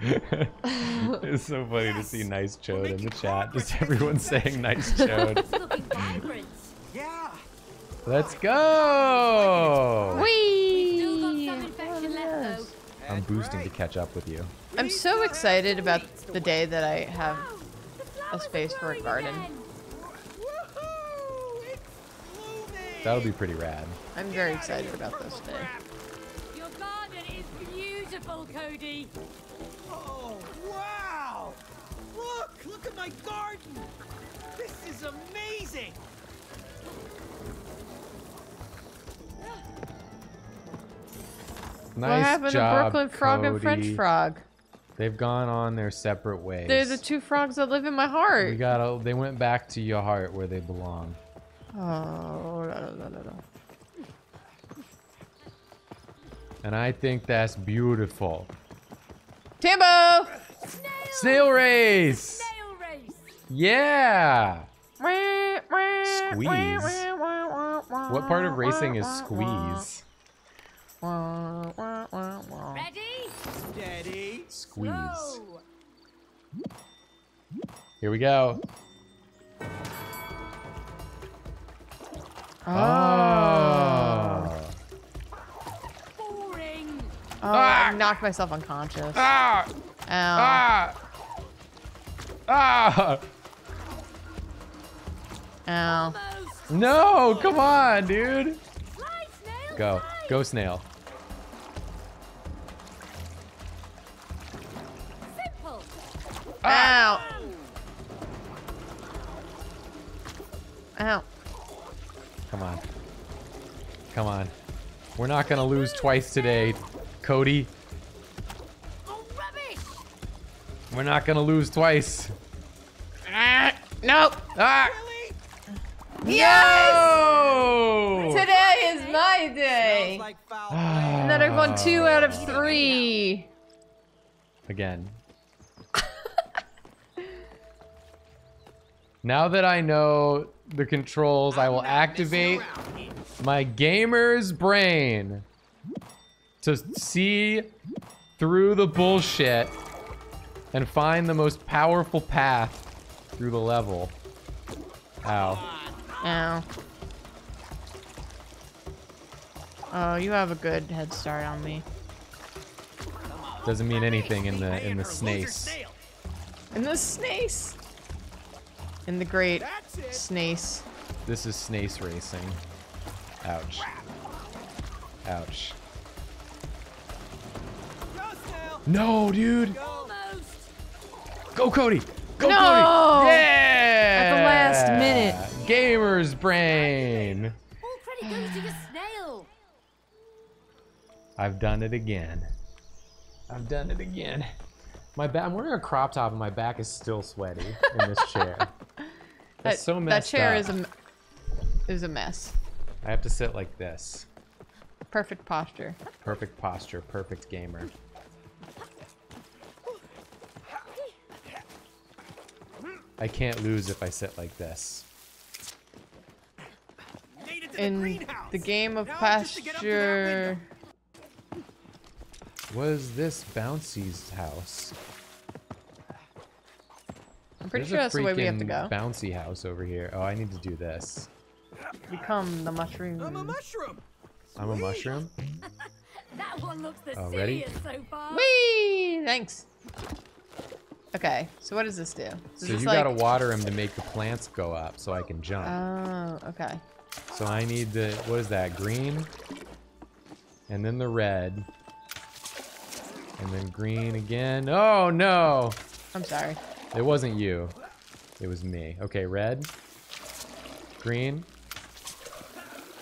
it's so funny to see nice chode in the chat. Just everyone saying nice chode. It's looking vibrant. Yeah. *laughs* Let's go! Still Whee! some infection left, though. I'm boosting to catch up with you. I'm so excited about the day that I have Wow, the flowers are space for a garden. again. Woohoo! It's blooming. That'll be pretty rad. I'm very excited about this day. Your garden Cody. Oh, wow! Look, look at my garden. This is amazing. Nice what happened job, to Brooklyn Frog and French Frog? They've gone on their separate ways. They're the two frogs that live in my We heart. gotta. They went back to your heart where they belong. Oh, la, la, la, la, la. And I think that's beautiful. Tambo! Snail race! Snail race. Yeah! Squeeze. What part of racing is squeeze? Ready? Steady. Squeeze. Go. Here we go. Oh. Oh. Boring. Oh, I knocked myself unconscious. Ah! Ow. Ah! Ah! Ow. No! Come on, dude! Fly, snail. Go. fly. Go, snail. Simple. Ow. Ow. Come on. Come on. We're not gonna lose twice today, Cody. Oh. We're not gonna lose twice. Ah, Nope. Ah! Yes! No! Today is my day. Like foul And then I've won two out of three. Again. *laughs* now that I know the controls, I will activate my gamer's brain to see through the bullshit and find the most powerful path through the level. Ow. Ow. Oh, you have a good head start on me. Doesn't mean anything in the in the snace. In the snace. In the great snace. This is snace racing. Ouch. Ouch. No, dude. Go, Cody. Go, No! Cody. Yeah. At the last minute. Gamer's brain. All credit goes to your snail. I've done it again. I've done it again. My back. I'm wearing a crop top and my back is still sweaty in this chair. *laughs* That's That, so that chair up. is a m- is a mess. I have to sit like this. Perfect posture. Perfect posture. Perfect gamer. I can't lose if I sit like this. Made the In the game of Now just to get up to that pasture. Was this Bouncy's house? I'm pretty There's sure that's the way we have to freaking go. Bouncy house over here. Oh, I need to do this. Become the mushroom. I'm a mushroom. I'm a mushroom. *laughs* That one looks the Oh, ready? silliest so far. Whee! Thanks. Okay, so what does this do? Is So this you like... gotta water him to make the plants go up so I can jump. Oh, okay. so I need the what is that? Green, and then the red, and then green again. Oh no! I'm sorry. It wasn't you. It was me. Okay, red, green,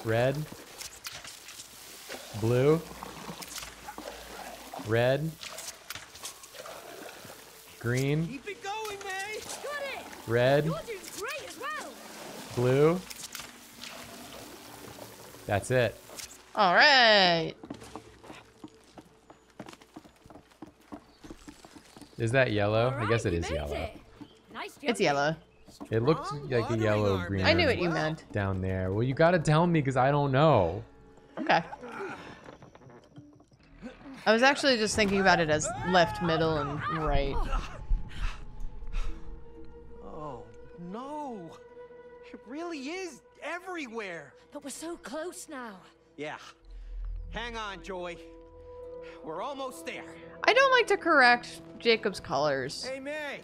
red, blue, red, green, Keep it going, May. Got it. red, You're doing great as well. blue. That's it. All right. Is that yellow? I guess right, it you is made yellow. it. Nice It's jumping. yellow. It looked like a yellow green. I knew what you meant. down there. Well, you gotta tell me because I don't know. Okay. I was actually just thinking about it as left, middle, and right. Oh, no. It really is everywhere. But we're so close now. Yeah. Hang on, Joy. We're almost there. I don't like to correct Jacob's colors. Hey, May.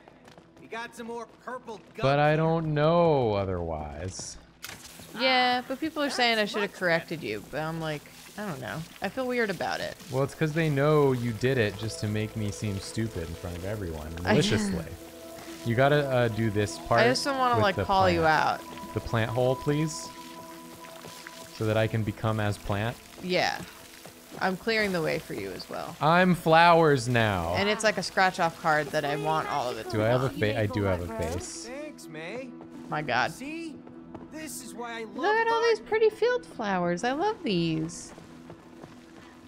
We got some more purple gum. But I don't know otherwise. Yeah, but people are saying I should have corrected you, but I'm like, I don't know. I feel weird about it. Well, it's because they know you did it just to make me seem stupid in front of everyone, maliciously. you gotta uh, do this part. I just don't want to like the call you out. The plant hole, please. So that I can become as plant. Yeah. I'm clearing the way for you as well. I'm flowers now. And it's like a scratch off card that I want all of it to do I have a face? I do have a face. Thanks, May. My god. See? This is why I love Look at all these pretty field flowers. I love these.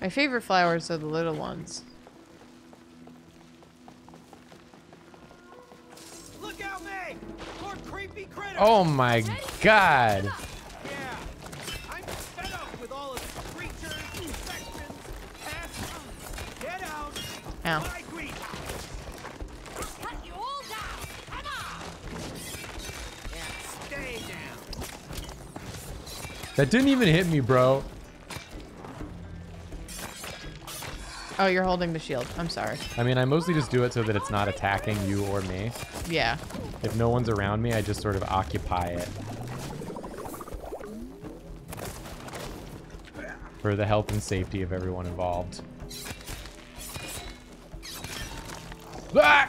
My favorite flowers are the little ones. Look out, May! More creepy critters! Oh my god. Yeah. I'm fed up with all of the creatures, infections, pests. Get out! Ow. My green. Cut you all down. Come on. Yeah, stay down. That didn't even hit me, bro. Oh, you're holding the shield. I'm sorry. I mean, I mostly just do it so that it's not attacking you or me. Yeah. If no one's around me, I just sort of occupy it. For the health and safety of everyone involved. Ah!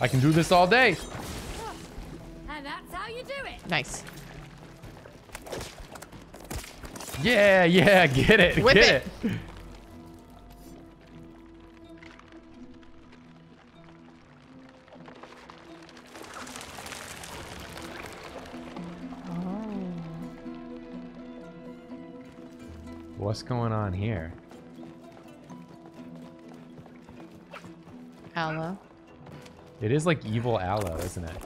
I can do this all day. And that's how you do it. Nice. Yeah, yeah, get it, Whip get it. it. Oh. What's going on here? Aloe. It is like evil aloe, isn't it?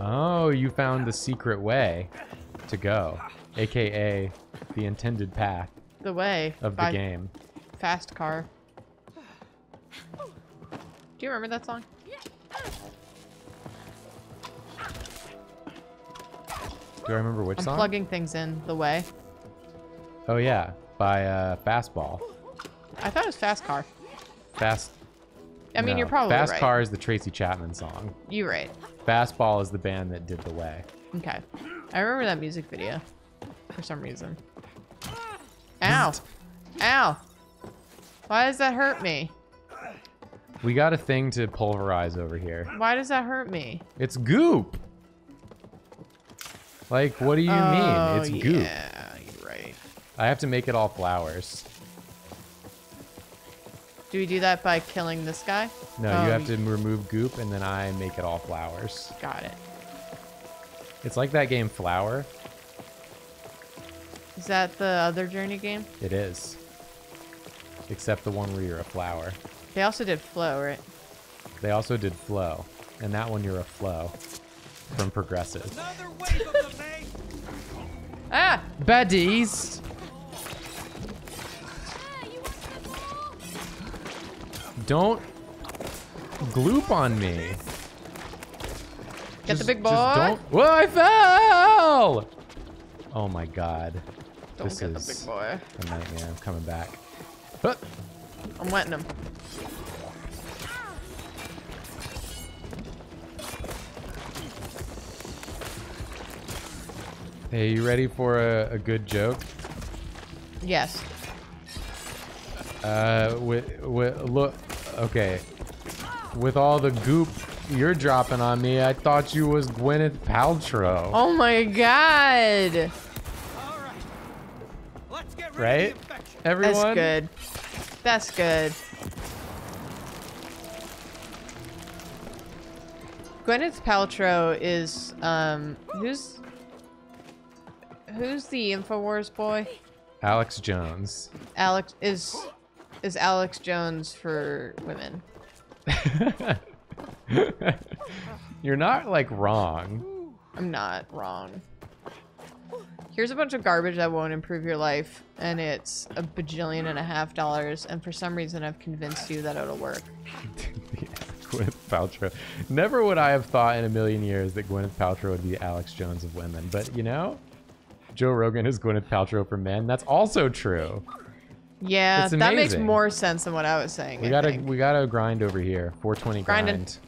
Oh, you found the secret way to go, aka the intended path The way. of the game. Fast car. Do you remember that song? Do I remember which I'm song? plugging things in the way. Oh yeah, by uh, Fastball. I thought it was fast car. Fast. I mean, no, you're probably Fast right. Car is the Tracy Chapman song. You're right. Fastball is the band that did the way. Okay. I remember that music video for some reason. *laughs* Ow. Ow. Why does that hurt me? We got a thing to pulverize over here. Why does that hurt me? It's goop. Like, what do you Oh, mean? It's oh, goop. Yeah, you're right. I have to make it all flowers. Do we do that by killing this guy? No, Oh, you have to remove goop and then I make it all flowers. Got it. It's like that game Flower. Is that the other Journey game? It is. Except the one where you're a flower. They also did Flow, right? They also did Flow. And that one you're a flow. From Progressive. Another wave of the Ah! Baddies! Don't gloop on me. Get the big boy. just don't. Whoa, I fell! Oh my god. Don't this get the big boy. a nightmare. I'm coming back. I'm wetting him. Hey, you ready for a, a good joke? Yes. Uh, with, with, look, okay. With all the goop you're dropping on me, I thought you was Gwyneth Paltrow. Oh my god. Right. Let's get rid Right? of. Everyone? That's good. That's good. Gwyneth Paltrow is um who's who's the Infowars boy? Alex Jones. Alex is is Alex Jones for women. *laughs* You're not like wrong. I'm not wrong. Here's a bunch of garbage that won't improve your life, and it's a bajillion and a half dollars, and for some reason I've convinced you that it'll work. *laughs* Gwyneth Paltrow. Never would I have thought in a million years that Gwyneth Paltrow would be Alex Jones of women, but you know, Joe Rogan is Gwyneth Paltrow for men. That's also true. Yeah, It's that makes more sense than what I was saying. We I gotta think. we gotta grind over here. 420 Grinding. grind.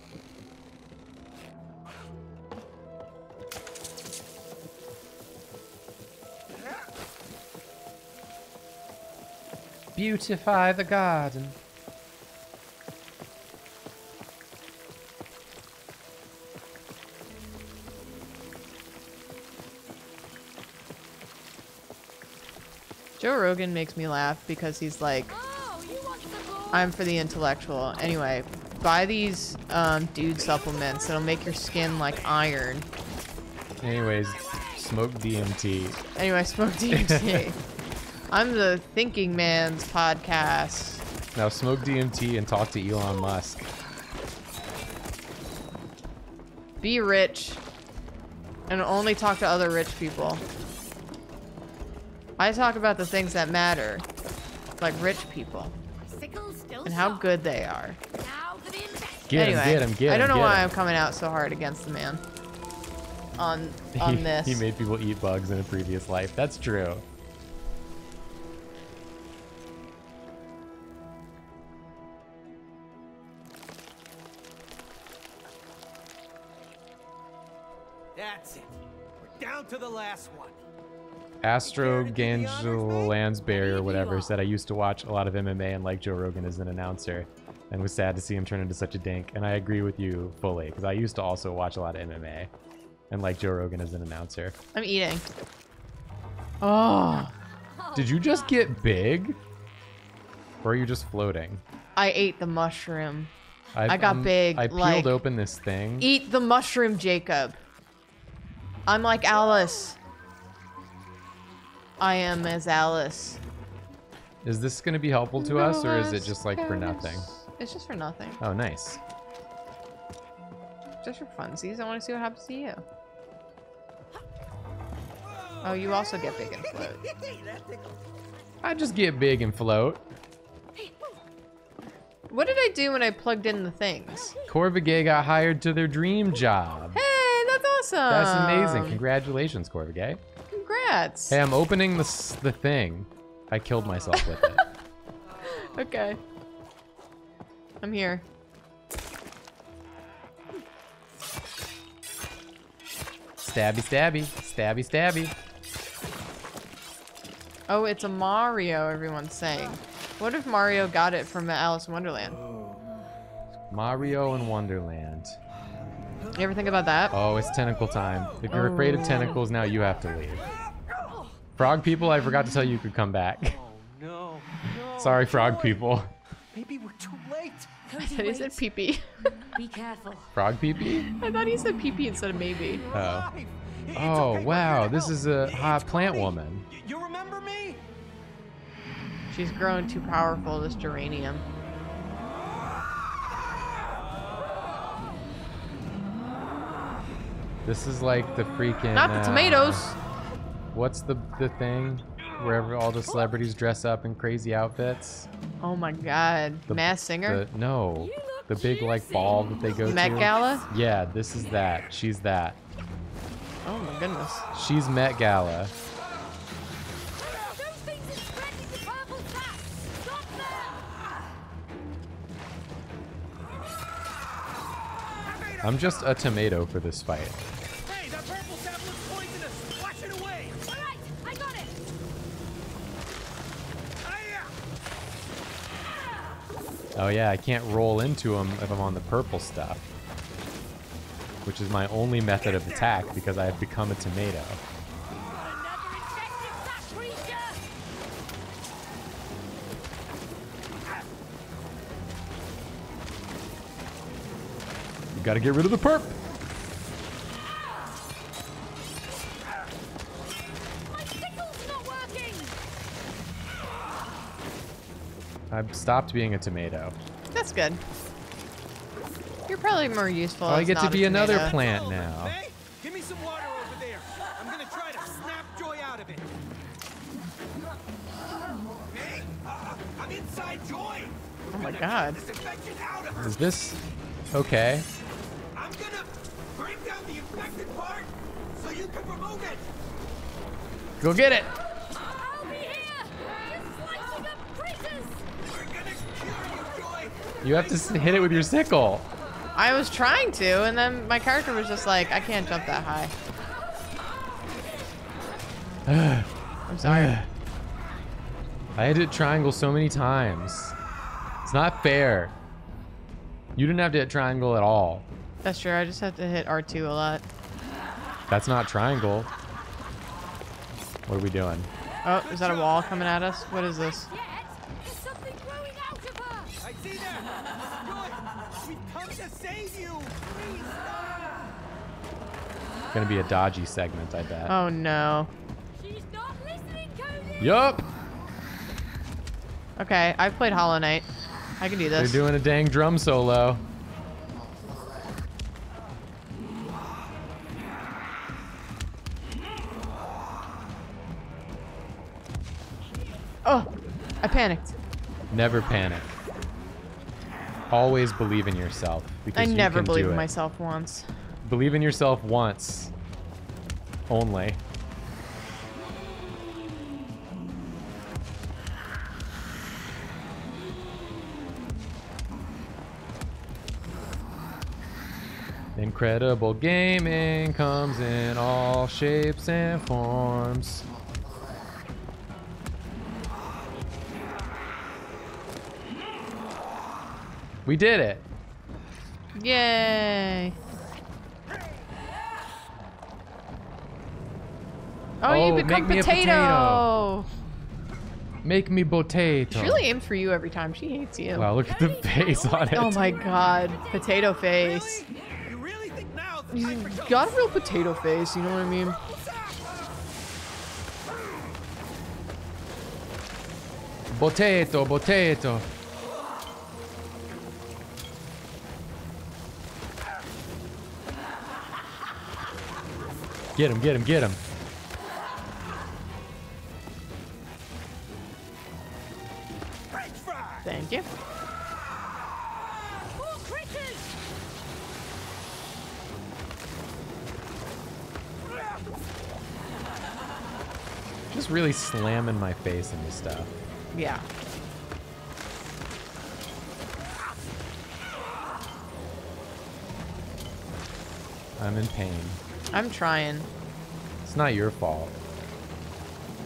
Beautify the garden. Joe Rogan makes me laugh because he's like, I'm for the intellectual. Anyway, buy these um, dude supplements. It'll make your skin like iron. Anyways, smoke DMT. Anyway, *laughs* smoke DMT. *laughs* I'm the Thinking Man's podcast. Now smoke DMT and talk to Elon Musk. Be rich. And only talk to other rich people. I talk about the things that matter. Like rich people. And how good they are. Get him, anyway, get him, get him. I don't know why him. I'm coming out so hard against the man. On *laughs* on he, this. He made people eat bugs in a previous life. That's true. That's it. We're down to the last one. Astro Gangelo Lansbury or whatever said I used to watch a lot of MMA and like Joe Rogan as an announcer and was sad to see him turn into such a dink. And I agree with you fully because I used to also watch a lot of MMA and like Joe Rogan as an announcer. I'm eating. Oh, Did you just get big? Or are you just floating? I ate the mushroom. I've, I got um, big, I peeled like- open this thing. Eat the mushroom, Jacob. I'm like Alice. I am as Alice. Is this going to be helpful to us or is it just like for nothing? It's just for nothing. Oh, nice. Just for funsies. I want to see what happens to you. Oh, you also get big and float. I just get big and float. What did I do when I plugged in the things? Corvigay got hired to their dream job. Hey, that's awesome. That's amazing. Congratulations, Corvigay. Congrats. Hey, I'm opening the, the thing. I killed myself with it. *laughs* Okay. I'm here. Stabby, stabby, stabby, stabby. Oh, it's a Mario, everyone's saying. What if Mario got it from Alice in Wonderland? Mario in Wonderland. You ever think about that? Oh, it's tentacle time. If you're afraid of Oh. tentacles, now you have to leave. Frog people, I forgot to tell you you could come back. No, *laughs* no. Sorry, frog people. Maybe we're too late. I thought he said pee pee. Be careful. *laughs* Frog pee-pee? I thought he said pee pee instead of maybe. Oh. Oh, wow. This is a hot plant woman. You remember me? She's grown too powerful, this geranium. This is like the freaking. Not the uh, tomatoes. What's the the thing where all the celebrities dress up in crazy outfits? Oh my god. The- Mass singer? The, no, the big like ball that they go Met to. Gala? Yeah, this is that. She's that. Oh my goodness. She's Met Gala. I'm just a tomato for this fight. Oh yeah, I can't roll into them if I'm on the purple stuff. Which is my only method of attack because I have become a tomato. You gotta get rid of the perp! I've stopped being a tomato. That's good. You're probably more useful. Oh, I get to not a be another plant now. May, give me some water over there. I'm gonna try to snap Joy out of it. May, uh, I'm inside Joy. Oh my god. This infection out of her. Is this okay? I'm gonna break down the infected part so you can remove it. Go get it. You have to hit it with your sickle. I was trying to, and then my character was just like, I can't jump that high. *sighs* I'm sorry. *sighs* I had to hit triangle so many times. It's not fair. You didn't have to hit triangle at all. That's true. I just have to hit R2 a lot. That's not triangle. What are we doing? Oh, is that a wall coming at us? What is this? Gonna be a dodgy segment, I bet. Oh no. She's not listening, Cody! Yup. Okay, I've played Hollow Knight. I can do this. They're doing a dang drum solo. Oh, I panicked. Never panic. Always believe in yourself. Because I you never believed in myself once. Believe in yourself once. Only. Incredible gaming comes in all shapes and forms. We did it. Yay. Oh, Oh, you oh, become make me a potato. Make me potato. She really aims for you every time. She hates you. Wow, look at the face on it. Oh my god. Potato face. You really think now's You time for Joy? got a real potato face, you know what I mean? Potato, potato. Get him, get him, get him. Thank you. Just really slamming my face into stuff. Yeah. I'm in pain. I'm trying. It's not your fault.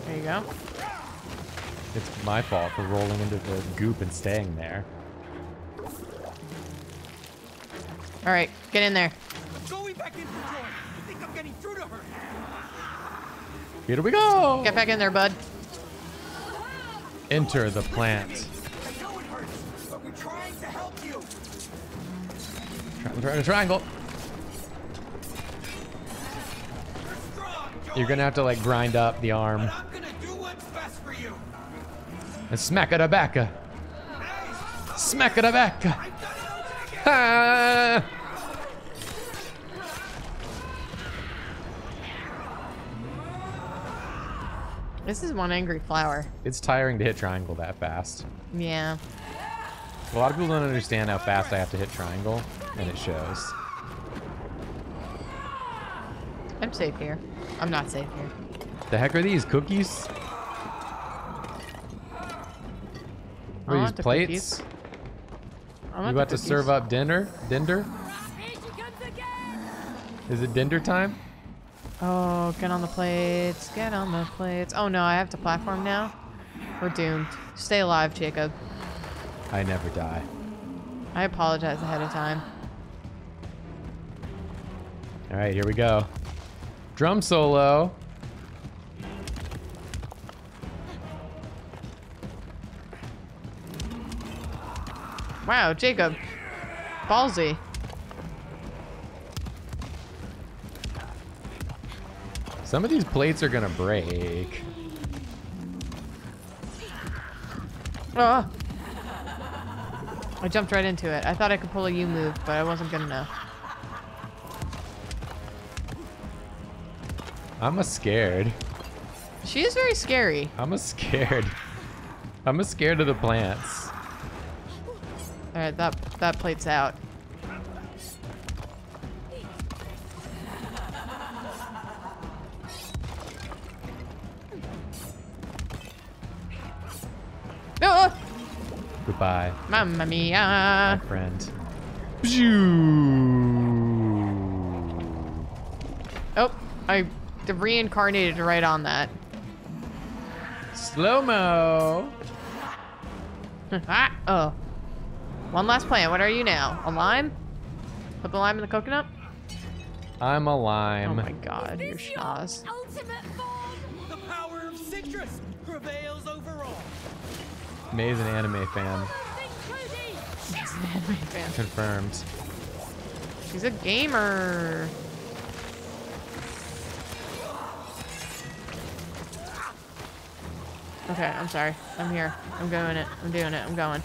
There you go. It's my fault for rolling into the goop and staying there. All right, get in there. Going back in for Joy. You think I'm getting through to her? Here we go. Get back in there, bud. Enter the plant. I know it hurts, but we're trying to help you. Tri- Trying to triangle. You're strong, You're gonna have to like grind up the arm and smack it a back. Smack it a back. I've done it over again. Ah! This is one angry flower. It's tiring to hit triangle that fast. Yeah. A lot of people don't understand how fast I have to hit triangle, and it shows. I'm safe here. I'm not safe here. The heck are these cookies? What are these plates? cookies. I You want about the to serve up dinner? Dinder? Here she comes again! Is it dinder time? Oh, get on the plates. Get on the plates. Oh no, I have to platform now. We're doomed. Stay alive, Jacob. I never die. I apologize ahead of time. All right, here we go. Drum solo. Wow, Jacob. Ballsy. Some of these plates are gonna break. Ah. I jumped right into it. I thought I could pull a U move, but I wasn't good enough. I'm a scared. She is very scary. I'm a scared. I'm a scared of the plants. Alright, that that plate's out. Oh, Goodbye, mamma my mia. friend. Oh, I reincarnated right on that. Slow mo. *laughs* ah, oh. One last plan. What are you now? A lime? Put the lime in the coconut? I'm a lime. Oh my god, you're schnoz. ultimate! The power of citrus prevails over all. May's an anime fan. Cody! Confirmed. She's a gamer. Okay, I'm sorry. I'm here. I'm doing it. I'm doing it. I'm going.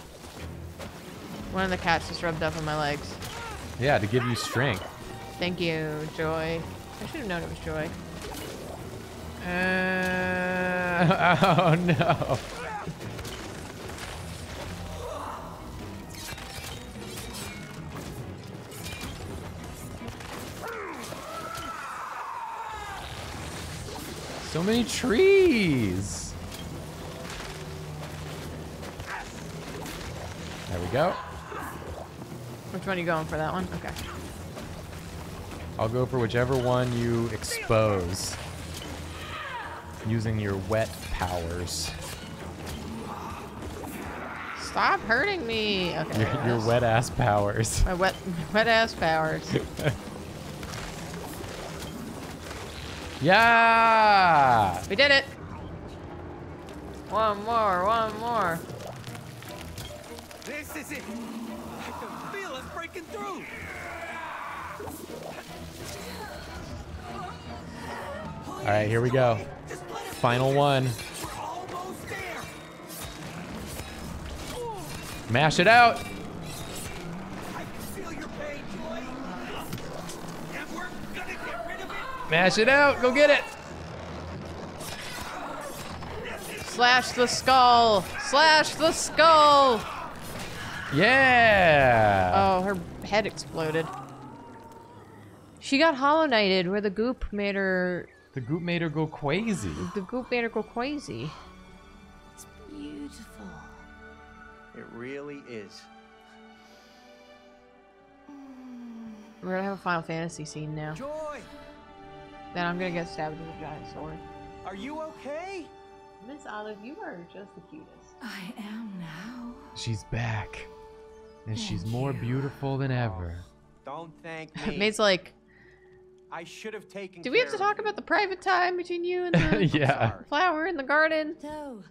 One of the cats just rubbed up on my legs. Yeah, to give you strength. Thank you, Joy. I should have known it was Joy. Uh, *laughs* oh no. So many trees. There we go. Which one are you going for? That one? Okay. I'll go for whichever one you expose using your wet powers. Stop hurting me. Okay. Your, your is. wet ass powers. My wet, wet ass powers. *laughs* yeah! We did it. One more. One more. This is it. Breaking through. All right, here we go. Final one. Mash it out. I can feel your pain, Joy. And we're gonna get rid of it. Mash it out. Go get it. Slash the skull. Slash the skull. Yeah. Oh, her head exploded. She got hollow knighted where the goop made her The goop made her go crazy. the goop made her go crazy. It's beautiful. It really is. We're gonna have a Final Fantasy scene now. Joy, Then I'm gonna get stabbed with a giant sword. are you okay? Miss Olive, you are just the cutest. I am now. She's back. And she's more beautiful than ever. Don't thank *laughs* me. May's like, I should have taken. do we have to talk about the private time between you and *laughs* the yeah. Flower in the garden? No,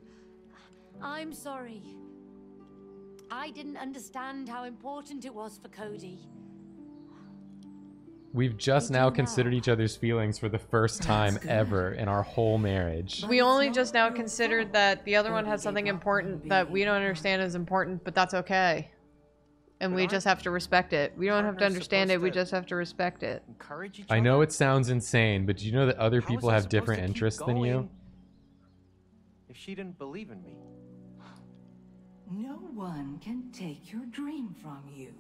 I'm sorry. I didn't understand how important it was for Cody. We've just now considered now. each other's feelings for the first time ever in our whole marriage. We only just now considered that the other one has something important that we don't understand is important, but that's okay. And But we just have to respect it. We don't have to understand it, supposed we just have to respect it. Encourage each I know other? it sounds insane, but do you know that other How is people have different interests than you? If she didn't believe in me. No one can take your dream from you.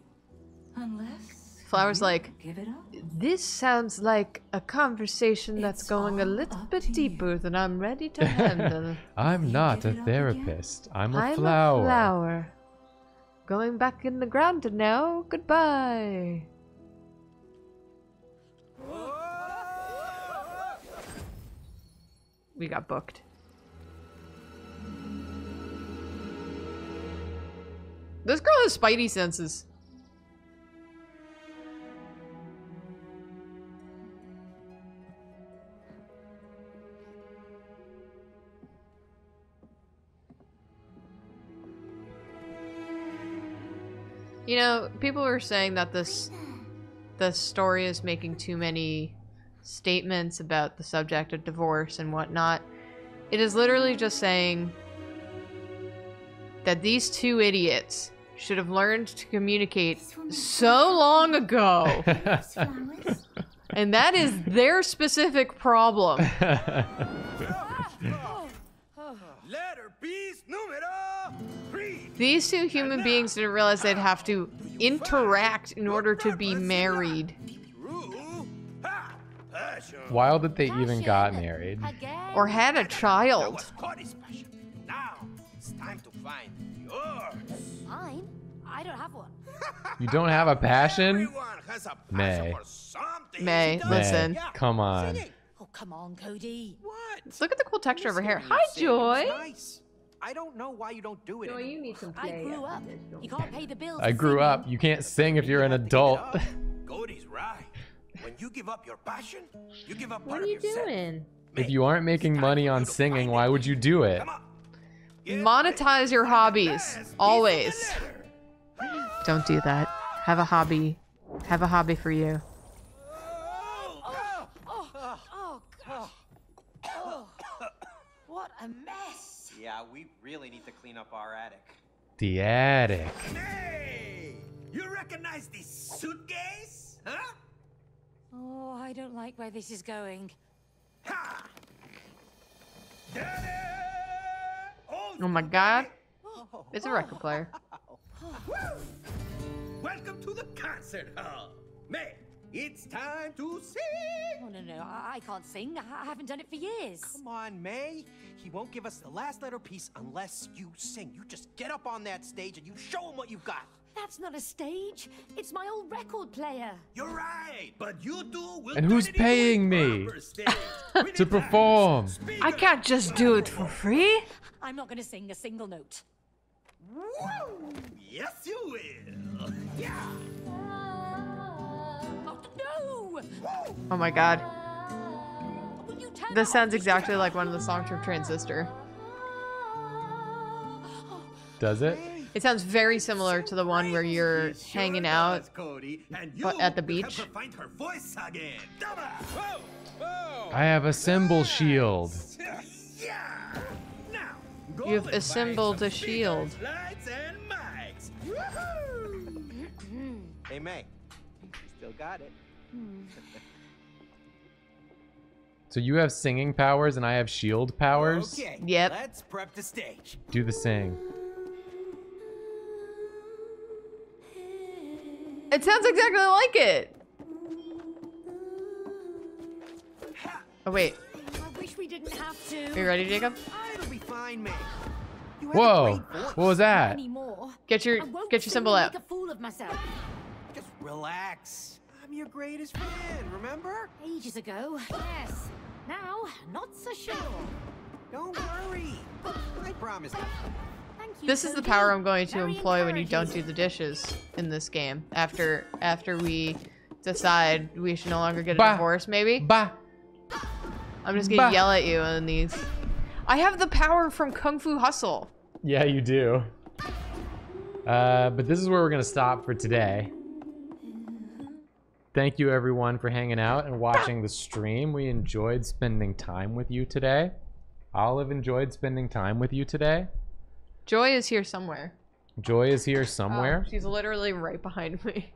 Unless. Flower's like, Give it up. This sounds like a conversation that's going a little bit to you. deeper than I'm ready to *laughs* handle. I'm not a it up again? therapist. I'm a I'm flower. a flower. Going back in the ground now. Goodbye. We got booked. This girl has spidey senses. You know, people were saying that this the story is making too many statements about the subject of divorce and whatnot. It is literally just saying that these two idiots should have learned to communicate so long ago. *laughs* And that is their specific problem. *laughs* Letter piece numero three. These two human beings didn't realize they'd have to interact in order to be married. True. Ha! Wild that they even got married. Or had a child. was Cody's passion. Now it's time to find yours. Mine? I don't have one. *laughs* You don't have a passion? Everyone has a passion May. May, listen. Man, come on. Oh, come on, Cody. What? Look at the cool texture of her hair. Hi, sing, it Joy. Nice. I don't know why you don't do it. anymore. need some I grew up. You can't pay the bills. I grew up. You can't sing if you're an have to give it adult. Cody's right. When you give up your passion, you give up part of yourself. If you aren't making money on singing, why would you do it? Come on. Monetize your ready for the hobbies. last piece of the Always. Don't do that. Have a hobby. Have a hobby for you. Oh, oh, oh, gosh. Oh, what a mess. Yeah, we really need to clean up our attic. The attic. Hey, you recognize this suitcase? Huh? Oh, I don't like where this is going. Ha! Ta-da! Old Oh my god. Oh. It's a record player. *laughs* Welcome to the concert hall. May, it's time to sing. Oh, no, no, I, I can't sing. I, I haven't done it for years. Come on, May. He won't give us the last letter piece unless you sing. You just get up on that stage and you show him what you've got. That's not a stage. It's my old record player. You're right, but you two will And who's it into a paying me proper stage *laughs* with to perform? I can't just do it for free. I'm not going to sing a single note. Woo! Yes, you will. Yeah. Oh! My god. Will you turn This sounds exactly like one of the songs from Transistor. Does it? It sounds very similar to the one where you're hanging out. does, Cody, and you but at the beach. her find her voice again. Come on. Whoa, whoa. I have a cymbal shield. Yeah. Now, go You've assembled a shield. speakers, Lights and mics. Woohoo! Hey, May. Still got it. Hmm. So you have singing powers and I have shield powers? Okay. Yep. Let's prep the stage. Do the sing. It sounds exactly like it. Oh wait, I wish we didn't have to. are you ready, Jacob? It'll be fine, May. You have a Whoa! What was that? Anymore. Get your get your cymbal out. Make a fool of myself. Just relax. I'm your greatest fan, remember? Ages ago, yes. Now, not so sure. Don't worry. I promise. Thank you. This is the power I'm going to employ when you don't do the dishes in this game. After after we decide we should no longer get a Bah. divorce, maybe. Bah! I'm just gonna bah. yell at you in these. I have the power from Kung Fu Hustle. Yeah, you do. Uh, but this is where we're going to stop for today. Thank you, everyone, for hanging out and watching the stream. We enjoyed spending time with you today. Olive enjoyed spending time with you today. Joy is here somewhere. Joy is here Oh, somewhere. she's literally right behind me.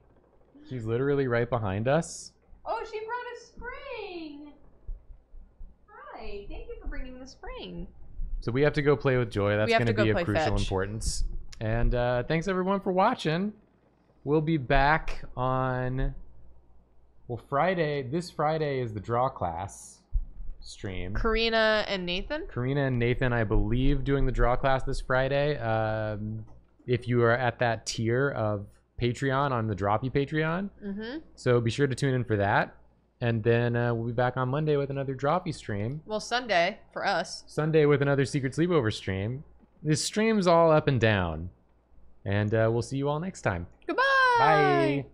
She's literally right behind us. Oh, she brought a spring. Hi, thank you for bringing the spring. So we have to go play with Joy. That's going to to be of crucial fetch. importance. And uh, thanks everyone for watching. We'll be back on. Well, Friday. This Friday is the draw class stream. Karina and Nathan. Karina and Nathan, I believe, doing the draw class this Friday. Um, if you are at that tier of Patreon on the Drawfee Patreon, Mm-hmm. so be sure to tune in for that. And then uh, we'll be back on Monday with another Drawfee stream. Well, Sunday for us. Sunday with another Secret Sleepover stream. This stream's all up and down. And uh, we'll see you all next time. Goodbye. Bye.